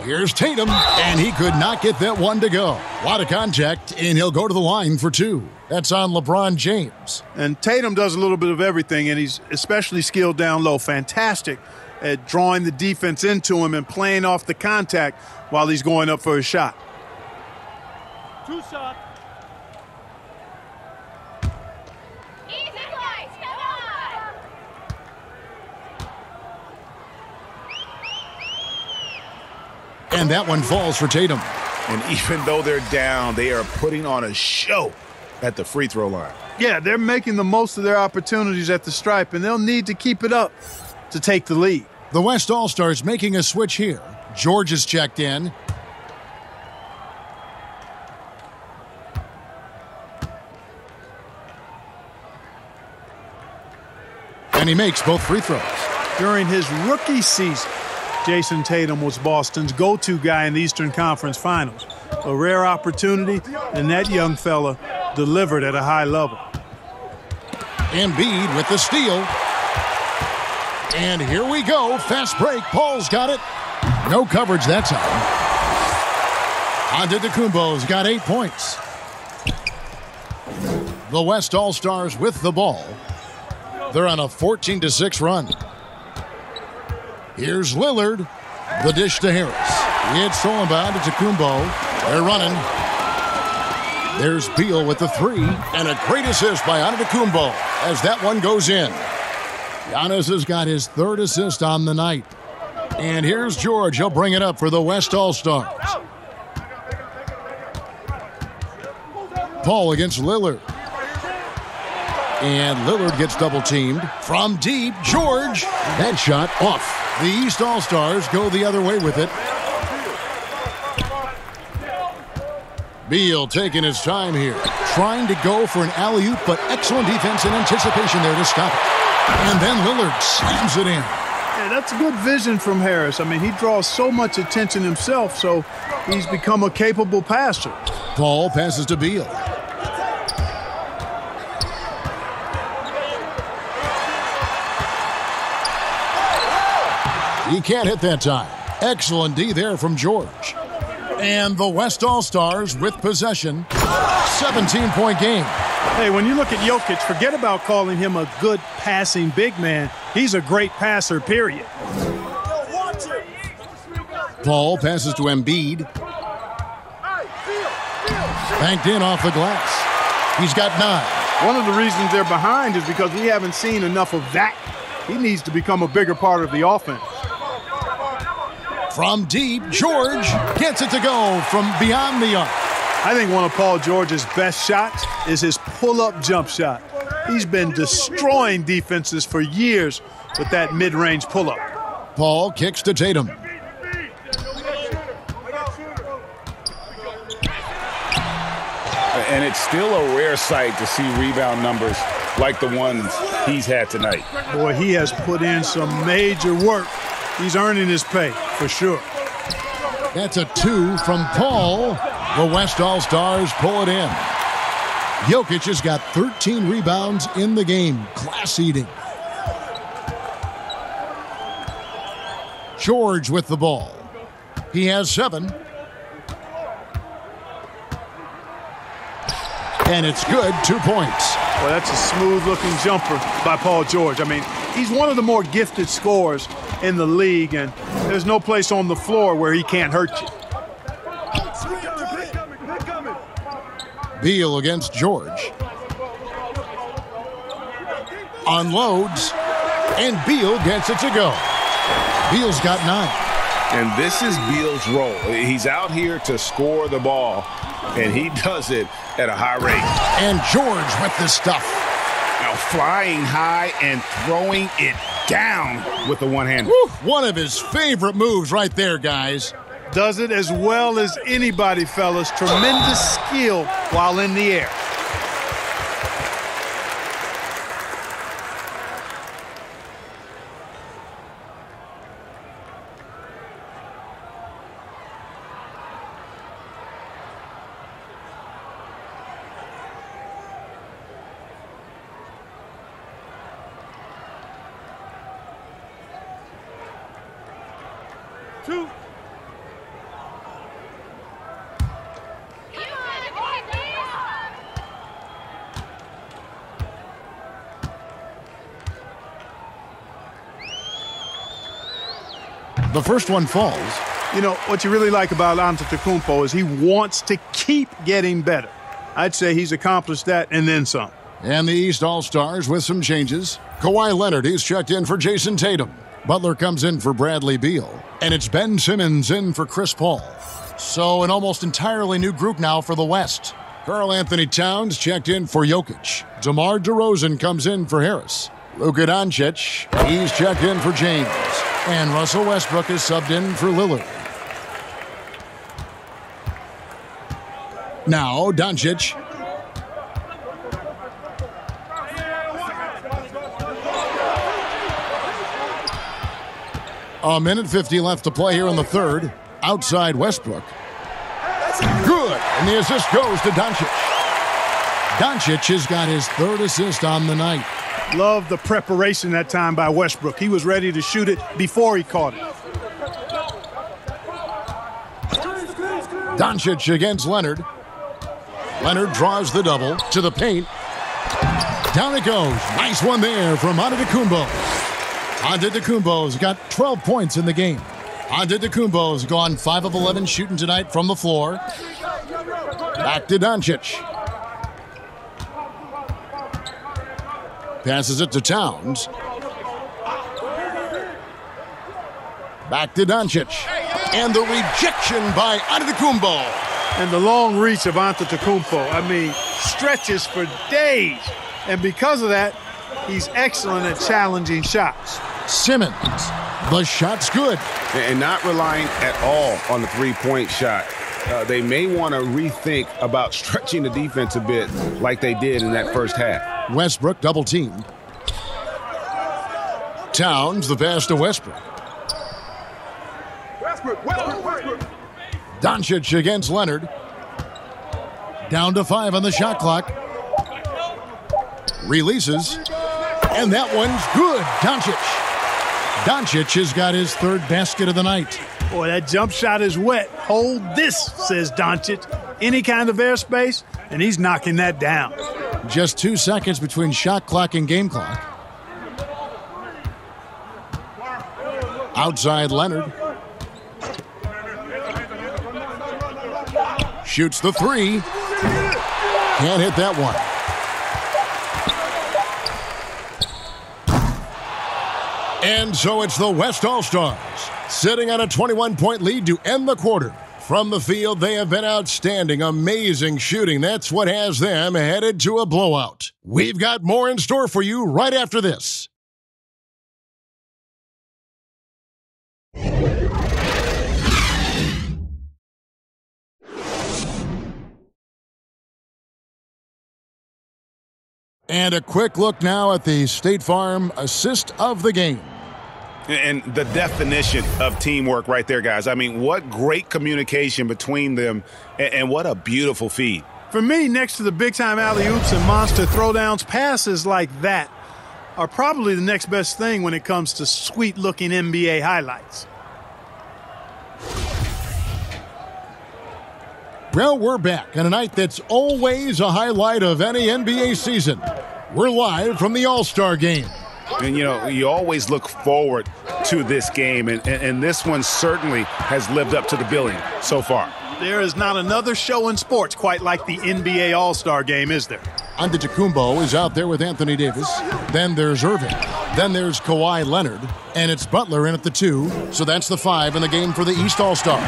Here's Tatum, and he could not get that one to go. A lot of contact, and he'll go to the line for two. That's on LeBron James. And Tatum does a little bit of everything, and he's especially skilled down low. Fantastic at drawing the defense into him and playing off the contact while he's going up for a shot. Two shots. And that one falls for Tatum. And even though they're down, they are putting on a show at the free throw line. Yeah, they're making the most of their opportunities at the stripe, and they'll need to keep it up to take the lead. The West All Stars making a switch here. George is checked in. And he makes both free throws. During his rookie season, Jayson Tatum was Boston's go to guy in the Eastern Conference Finals. A rare opportunity, and that young fella delivered at a high level. Embiid with the steal. And here we go. Fast break. Paul's got it. No coverage that time. Antetokounmpo's got eight points. The West All-Stars with the ball. They're on a 14 to 6 run. Here's Lillard. The dish to Harris. It's stolen by Antetokounmpo. They're running. There's Beal with the three. And a great assist by Antetokounmpo as that one goes in. Giannis has got his third assist on the night. And here's George. He'll bring it up for the West All Stars. Paul against Lillard. And Lillard gets double teamed from deep. George, that shot off. The East All Stars go the other way with it. Beal taking his time here, trying to go for an alley oop, but excellent defense and anticipation there to stop it. And then Lillard slams it in. Yeah, that's good vision from Harris. I mean, he draws so much attention himself, so he's become a capable passer. Paul passes to Beal. He can't hit that time. Excellent D there from George. And the West All Stars with possession. 17 point game. Hey, when you look at Jokic, forget about calling him a good passing big man. He's a great passer, period. Paul passes to Embiid. Banked in off the glass. He's got nine. One of the reasons they're behind is because we haven't seen enough of that. He needs to become a bigger part of the offense. From deep, George gets it to go from beyond the arc. I think one of Paul George's best shots is his pull-up jump shot. He's been destroying defenses for years with that mid-range pull-up. Paul kicks to Tatum. And it's still a rare sight to see rebound numbers like the ones he's had tonight. Boy, he has put in some major work. He's earning his pay, for sure. That's a two from Paul. The West All Stars pull it in. Jokic has got 13 rebounds in the game. Class eating. George with the ball. He has seven. And it's good, two points. Well, that's a smooth-looking jumper by Paul George. I mean, he's one of the more gifted scorers in the league, and there's no place on the floor where he can't hurt you. Beal against George. Unloads, and Beal gets it to go. Beal's got nine. And this is Beal's role. He's out here to score the ball, and he does it at a high rate. And George with the stuff. Now flying high and throwing it down with the one hand. One of his favorite moves right there, guys. Does it as well as anybody, fellas. Tremendous skill while in the air. Two. The first one falls. You know, what you really like about Antetokounmpo is he wants to keep getting better. I'd say he's accomplished that and then some. And the East All Stars with some changes. Kawhi Leonard, he's checked in for Jayson Tatum. Butler comes in for Bradley Beal. And it's Ben Simmons in for Chris Paul. So, an almost entirely new group now for the West. Karl-Anthony Towns checked in for Jokic. DeMar DeRozan comes in for Harris. Luka Doncic, he's checked in for James. And Russell Westbrook is subbed in for Lillard. Now, Doncic. A minute 50 left to play here in the third. Outside Westbrook. Good. And the assist goes to Doncic. Doncic has got his third assist on the night. Love the preparation that time by Westbrook. He was ready to shoot it before he caught it. Doncic against Leonard. Leonard draws the double to the paint. Down it goes. Nice one there from Antetokounmpo. Antetokounmpo's got 12 points in the game. Antetokounmpo's gone 5 of 11 shooting tonight from the floor. Back to Doncic. Passes it to Towns. Back to Doncic. And the rejection by Antetokounmpo. And the long reach of Antetokounmpo, I mean, stretches for days. And because of that, he's excellent at challenging shots. Simmons. The shot's good. And not relying at all on the three-point shot. Uh, they may want to rethink about stretching the defense a bit like they did in that first half. Westbrook double teamed. Towns the pass to Westbrook. Doncic against Leonard. Down to five on the shot clock. Releases. And that one's good. Doncic. Doncic has got his third basket of the night. Boy, that jump shot is wet. Hold this, says Doncic. Any kind of airspace, and he's knocking that down. Just two seconds between shot clock and game clock. Outside Leonard. Shoots the three. Can't hit that one. And so it's the West All Stars sitting on a 21 point lead to end the quarter. From the field, they have been outstanding, amazing shooting. That's what has them headed to a blowout. We've got more in store for you right after this. And a quick look now at the State Farm assist of the game. And the definition of teamwork right there, guys. I mean, what great communication between them, and what a beautiful feed. For me, next to the big time alley oops and monster throwdowns, passes like that are probably the next best thing when it comes to sweet looking NBA highlights. Well, we're back on a night that's always a highlight of any NBA season. We're live from the All Star game. And, you know, you always look forward to this game, and, and, and, this one certainly has lived up to the billing so far. There is not another show in sports quite like the NBA All Star game, is there? Antetokounmpo is out there with Anthony Davis. Then there's Irving. Then there's Kawhi Leonard. And it's Butler in at the two. So that's the five in the game for the East All Stars.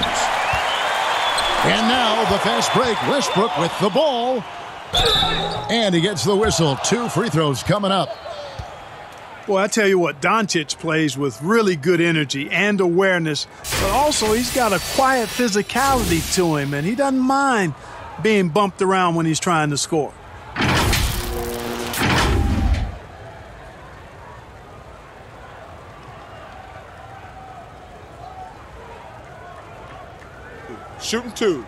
And now the fast break. Westbrook with the ball. And he gets the whistle. Two free throws coming up. Well, I tell you what, Doncic plays with really good energy and awareness, but also he's got a quiet physicality to him, and he doesn't mind being bumped around when he's trying to score. Shooting two.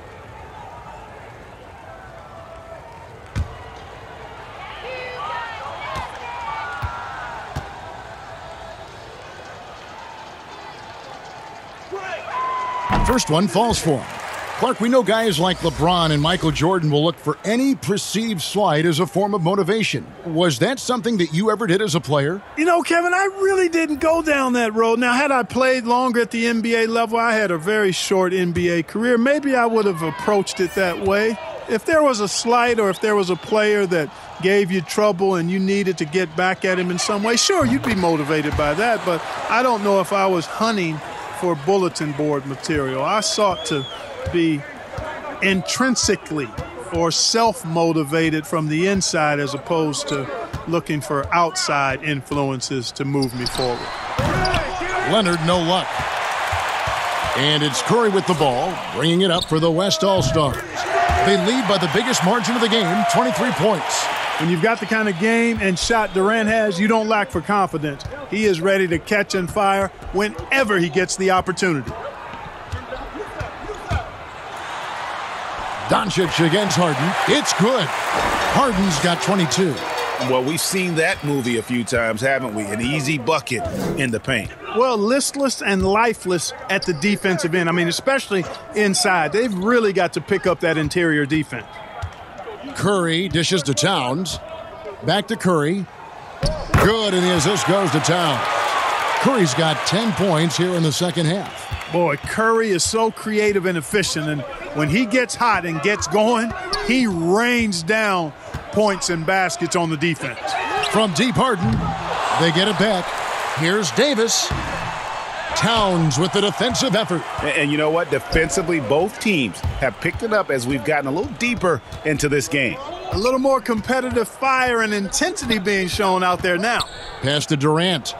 First one falls for him. Clark, we know guys like LeBron and Michael Jordan will look for any perceived slight as a form of motivation. Was that something that you ever did as a player? You know, Kevin, I really didn't go down that road. Now, had I played longer at the NBA level, I had a very short NBA career. Maybe I would have approached it that way. If there was a slight or if there was a player that gave you trouble and you needed to get back at him in some way, sure, you'd be motivated by that. But I don't know if I was hunting for bulletin board material. I sought to be intrinsically or self motivated from the inside as opposed to looking for outside influences to move me forward. Leonard, no luck. And it's Curry with the ball, bringing it up for the West All Stars. They lead by the biggest margin of the game, 23 points. When you've got the kind of game and shot Durant has, you don't lack for confidence. He is ready to catch and fire whenever he gets the opportunity. Doncic against Harden. It's good. Harden's got 22. Well, we've seen that movie a few times, haven't we? An easy bucket in the paint. Well, listless and lifeless at the defensive end. I mean, especially inside. They've really got to pick up that interior defense. Curry dishes to Towns. Back to Curry. Good, and the assist goes to Towns. Curry's got 10 points here in the second half. Boy, Curry is so creative and efficient, and when he gets hot and gets going, he rains down points and baskets on the defense. From deep Harden, they get it back. Here's Davis. Towns with the defensive effort. And, and, you know what? Defensively, both teams have picked it up as we've gotten a little deeper into this game. A little more competitive fire and intensity being shown out there now. Pass to Durant.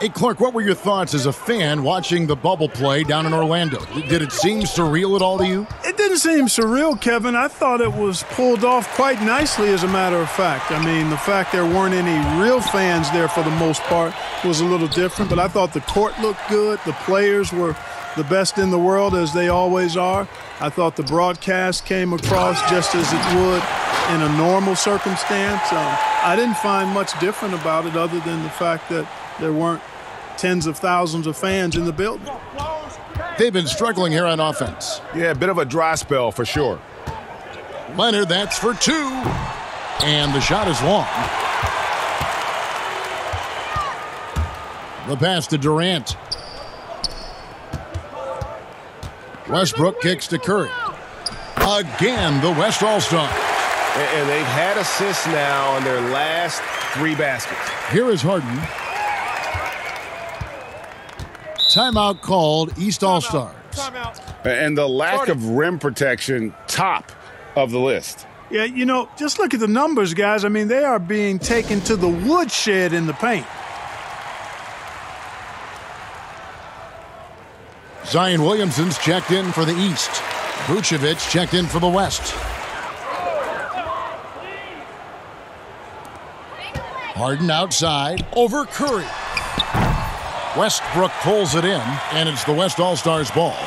Hey, Clark, what were your thoughts as a fan watching the bubble play down in Orlando? Did it seem surreal at all to you? It didn't seem surreal, Kevin. I thought it was pulled off quite nicely, as a matter of fact. I mean, the fact there weren't any real fans there for the most part was a little different, but I thought the court looked good. The players were the best in the world, as they always are. I thought the broadcast came across just as it would in a normal circumstance. Um, I didn't find much different about it other than the fact that there weren't tens of thousands of fans in the building. They've been struggling here on offense. Yeah, a bit of a dry spell for sure. Leonard, that's for two. And the shot is long. The pass to Durant. Westbrook kicks to Curry. Again, the West All-Stars. And they've had assists now on their last three baskets. Here is Harden. Timeout called East All Stars. And the lack of rim protection, top of the list. Yeah, you know, just look at the numbers, guys. I mean, they are being taken to the woodshed in the paint. Zion Williamson's checked in for the East. Vucevic checked in for the West. Harden outside over Curry. Westbrook pulls it in, and it's the West All-Stars ball.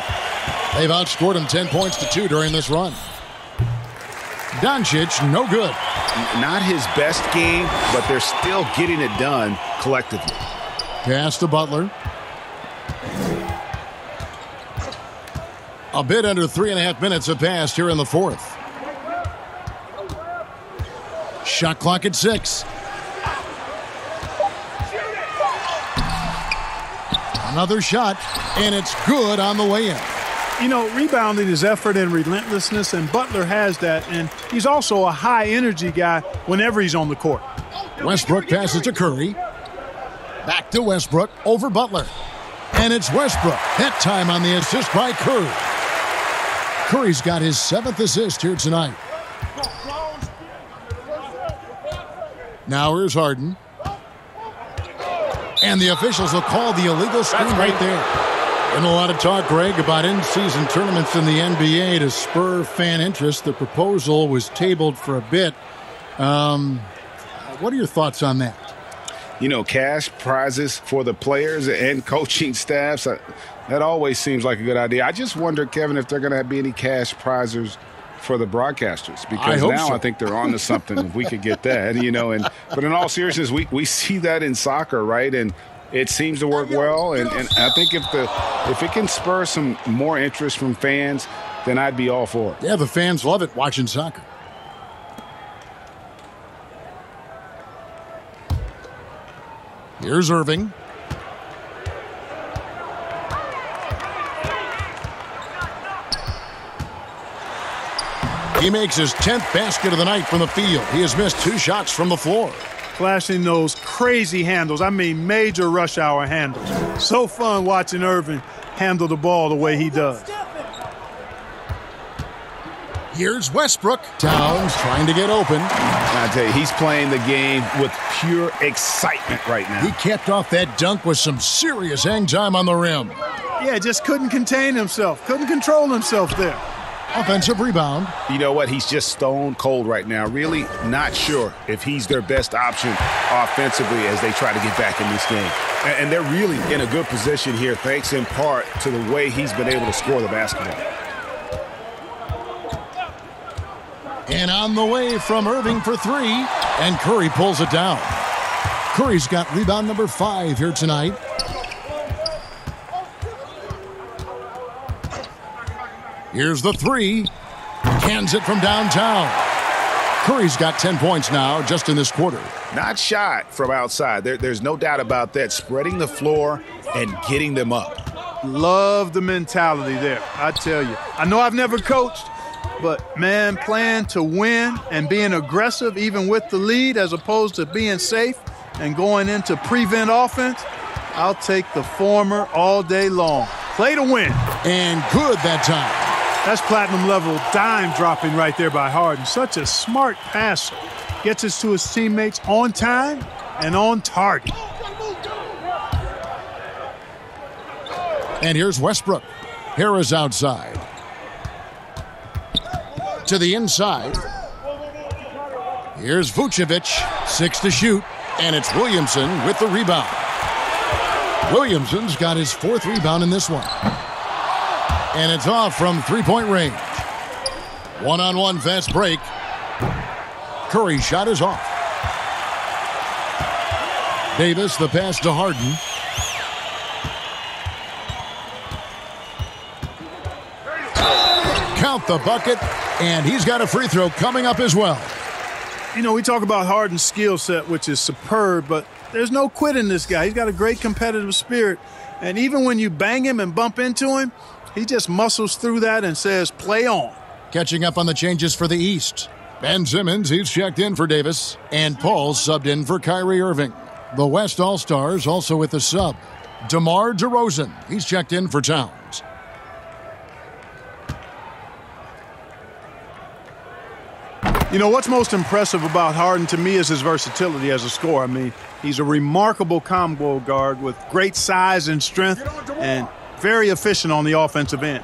They've outscored him 10 points to 2 during this run. Doncic, no good. Not his best game, but they're still getting it done collectively. Pass to Butler. A bit under three and a half minutes have passed here in the fourth. Shot clock at six. Another shot, and it's good on the way in. You know, rebounding is effort and relentlessness, and Butler has that, and he's also a high energy guy whenever he's on the court. Westbrook passes to Curry. Back to Westbrook over Butler. And it's Westbrook. That time on the assist by Curry. Curry's got his seventh assist here tonight. Now here's Harden. And the officials will call the illegal screen right there. And a lot of talk, Greg, about in-season tournaments in the NBA to spur fan interest. The proposal was tabled for a bit. Um, what are your thoughts on that? You know, cash prizes for the players and coaching staffs. Uh, that always seems like a good idea. I just wonder, Kevin, if they're going to be any cash prizes for the broadcasters because I now so. I think they're on to something if we could get that, you know. And but in all seriousness, we, we see that in soccer, right? And it seems to work well. And, and I think if the if it can spur some more interest from fans, then I'd be all for it. Yeah, the fans love it watching soccer. Here's Irving. He makes his 10th basket of the night from the field. He has missed two shots from the floor. Flashing those crazy handles. I mean, major rush hour handles. So fun watching Irving handle the ball the way he does. Here's Westbrook. Towns trying to get open. I tell you, he's playing the game with pure excitement right now. He kept off that dunk with some serious hang time on the rim. Yeah, just couldn't contain himself. Couldn't control himself there. Offensive rebound. You know what? He's just stone cold right now. Really not sure if he's their best option offensively as they try to get back in this game. And they're really in a good position here, thanks in part to the way he's been able to score the basketball. And on the way from Irving for three, and Curry pulls it down. Curry's got rebound number five here tonight. Here's the three. Cans it from downtown. Curry's got 10 points now just in this quarter. Not shot from outside. There, there's no doubt about that. Spreading the floor and getting them up. Love the mentality there, I tell you. I know I've never coached, but man, playing to win and being aggressive even with the lead as opposed to being safe, and going into prevent offense, I'll take the former all day long. Play to win. And good that time. That's platinum level dime dropping right there by Harden. Such a smart passer. Gets us to his teammates on time and on target. And here's Westbrook. Harris outside. To the inside. Here's Vucevic. Six to shoot. And it's Williamson with the rebound. Williamson's got his fourth rebound in this one. And it's off from three-point range. One-on-one fast break. Curry shot is off. Davis, the pass to Harden. Count the bucket, and he's got a free throw coming up as well. You know, we talk about Harden's skill set, which is superb, but there's no quitting this guy. He's got a great competitive spirit. And even when you bang him and bump into him, he just muscles through that and says, play on. Catching up on the changes for the East. Ben Simmons, he's checked in for Davis, and Paul subbed in for Kyrie Irving. The West All Stars also with the sub. DeMar DeRozan, he's checked in for Towns. You know, what's most impressive about Harden to me is his versatility as a scorer. I mean, he's a remarkable combo guard with great size and strength and very efficient on the offensive end.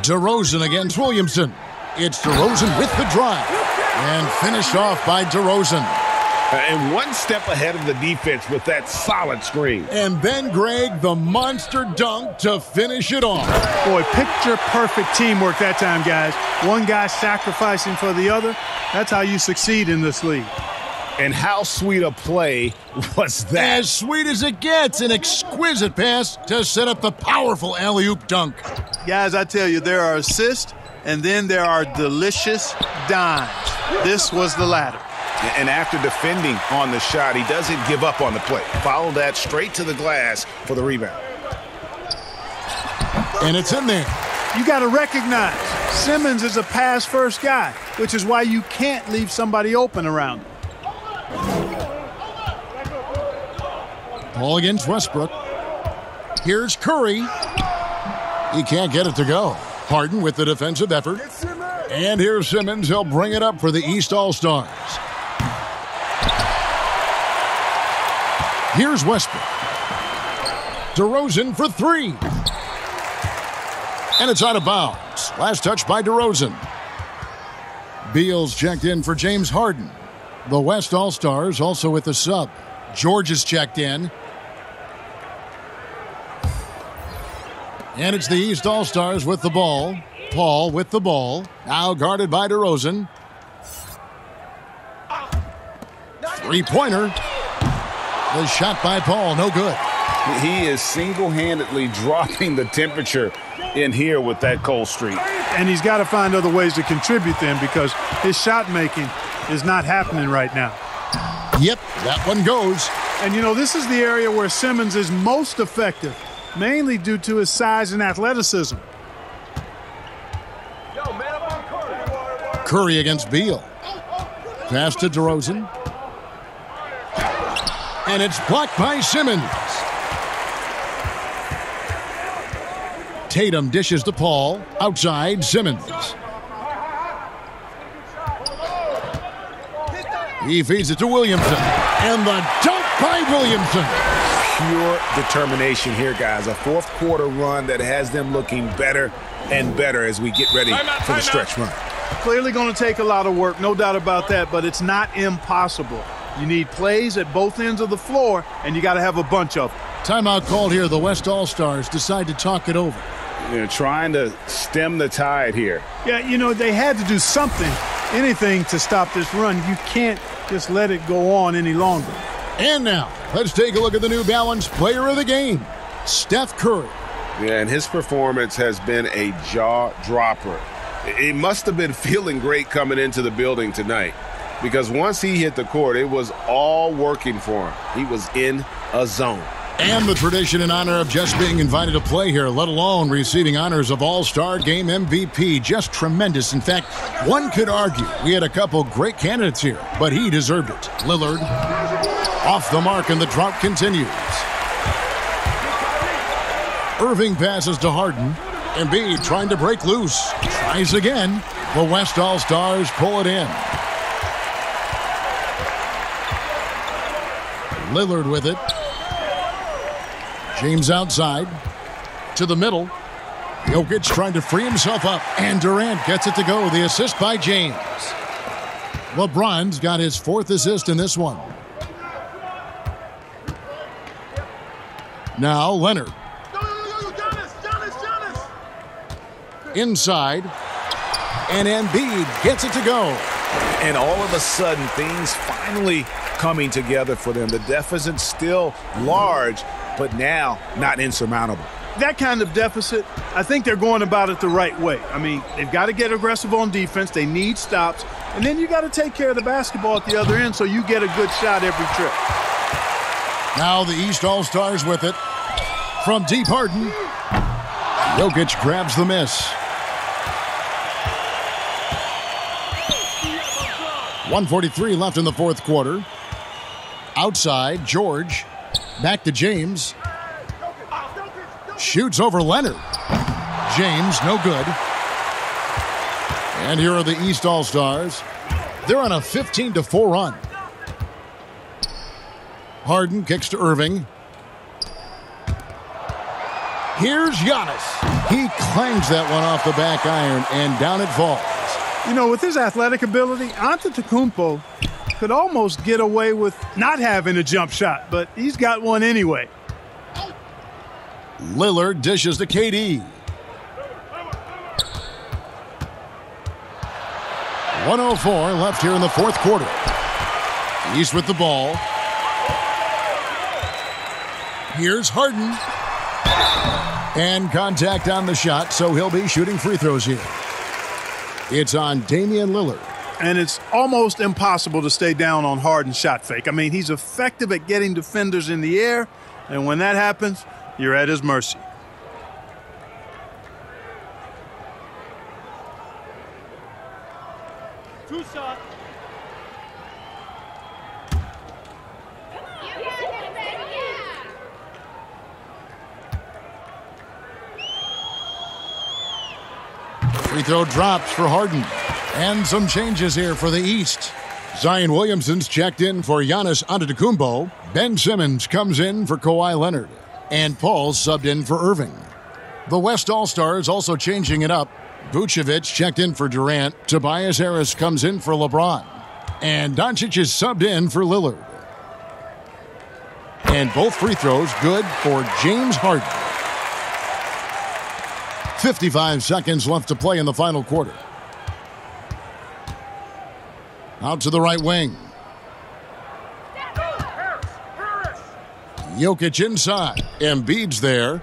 DeRozan against Williamson. It's DeRozan with the drive. And finish off by DeRozan. And one step ahead of the defense with that solid screen. And Ben Gregg, the monster dunk to finish it off. Boy, picture perfect teamwork that time, guys. One guy sacrificing for the other. That's how you succeed in this league. And how sweet a play was that? As sweet as it gets, an exquisite pass to set up the powerful alley oop dunk. Guys, I tell you, there are assists and then there are delicious dimes. This was the latter. And after defending on the shot, he doesn't give up on the play. Follow that straight to the glass for the rebound. And it's in there. You got to recognize Simmons is a pass first guy, which is why you can't leave somebody open around him. Paul against Westbrook. Here's Curry. He can't get it to go. Harden with the defensive effort. And here's Simmons. He'll bring it up for the East All Stars. Here's Westbrook. DeRozan for three. And it's out of bounds. Last touch by DeRozan. Beal's checked in for James Harden. The West All Stars also with the sub. George is checked in. And it's the East All Stars with the ball. Paul with the ball. Now guarded by DeRozan. Three pointer. The shot by Paul, no good. He is single handedly dropping the temperature in here with that cold streak. And he's got to find other ways to contribute then because his shot making is not happening right now. Yep, that one goes. And you know, this is the area where Simmons is most effective, mainly due to his size and athleticism. Curry against Beal. Pass to DeRozan. And it's blocked by Simmons. Tatum dishes to Paul. Outside, Simmons. He feeds it to Williamson. And the dunk by Williamson. Pure determination here, guys. A fourth quarter run that has them looking better and better as we get ready for the stretch run. Clearly going to take a lot of work, no doubt about that, but it's not impossible. You need plays at both ends of the floor, and you got to have a bunch of them. Timeout called here. The West All Stars decide to talk it over. You know, trying to stem the tide here. Yeah, you know, they had to do something, anything to stop this run. You can't just let it go on any longer. And now, let's take a look at the New Balance player of the game, Steph Curry. Yeah, and his performance has been a jaw dropper. He must have been feeling great coming into the building tonight because once he hit the court, it was all working for him. He was in a zone. And the tradition in honor of just being invited to play here, let alone receiving honors of All Star Game MVP. Just tremendous. In fact, one could argue we had a couple great candidates here, but he deserved it. Lillard off the mark, and the drought continues. Irving passes to Harden. Embiid trying to break loose. Tries again. The West All Stars pull it in. Lillard with it. James outside to the middle. Jokic trying to free himself up, and Durant gets it to go. The assist by James. LeBron's got his fourth assist in this one. Now Leonard. Inside, and Embiid gets it to go. And all of a sudden, things finally coming together for them. The deficit's still large, but now not insurmountable. That kind of deficit, I think they're going about it the right way. I mean, they've got to get aggressive on defense. They need stops. And then you got to take care of the basketball at the other end so you get a good shot every trip. Now the East All Stars with it. From deep Harden. Jokic grabs the miss. 143 left in the fourth quarter. Outside, George. Back to James. Shoots over Leonard. James, no good. And here are the East All Stars. They're on a 15 to 4 run. Harden kicks to Irving. Here's Giannis. He clangs that one off the back iron, and down it falls. You know, with his athletic ability, Antetokounmpo could almost get away with not having a jump shot, but he's got one anyway. Lillard dishes to KD. 104 left here in the fourth quarter. He's with the ball. Here's Harden. And contact on the shot, so he'll be shooting free throws here. It's on Damian Lillard. And it's almost impossible to stay down on Harden's shot fake. I mean, he's effective at getting defenders in the air, and when that happens, you're at his mercy. Two shots. Free throw drops for Harden. And some changes here for the East. Zion Williamson's checked in for Giannis Antetokounmpo. Ben Simmons comes in for Kawhi Leonard. And Paul's subbed in for Irving. The West All-Stars also changing it up. Vucevic checked in for Durant. Tobias Harris comes in for LeBron. And Doncic is subbed in for Lillard. And both free throws good for James Harden. 55 seconds left to play in the final quarter. Out to the right wing. Jokic inside. Embiid's there.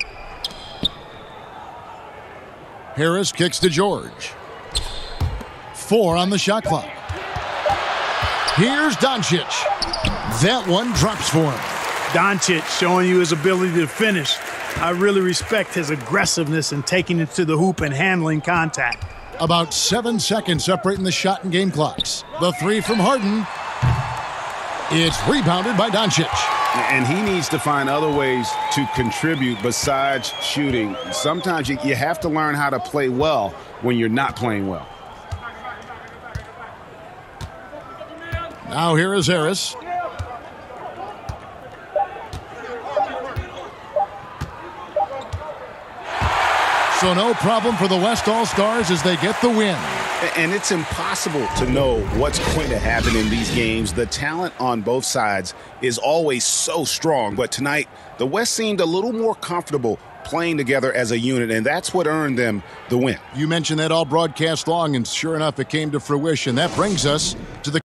Harris kicks to George. Four on the shot clock. Here's Doncic. That one drops for him. Doncic showing you his ability to finish. I really respect his aggressiveness in taking it to the hoop and handling contact. About seven seconds separating the shot and game clocks. The three from Harden. It's rebounded by Doncic. And he needs to find other ways to contribute besides shooting. Sometimes you, you have to learn how to play well when you're not playing well. Now here is Harris. So no problem for the West All-Stars as they get the win. And it's impossible to know what's going to happen in these games. The talent on both sides is always so strong. But tonight, the West seemed a little more comfortable playing together as a unit, and that's what earned them the win. You mentioned that all broadcast long, and sure enough, it came to fruition. That brings us to the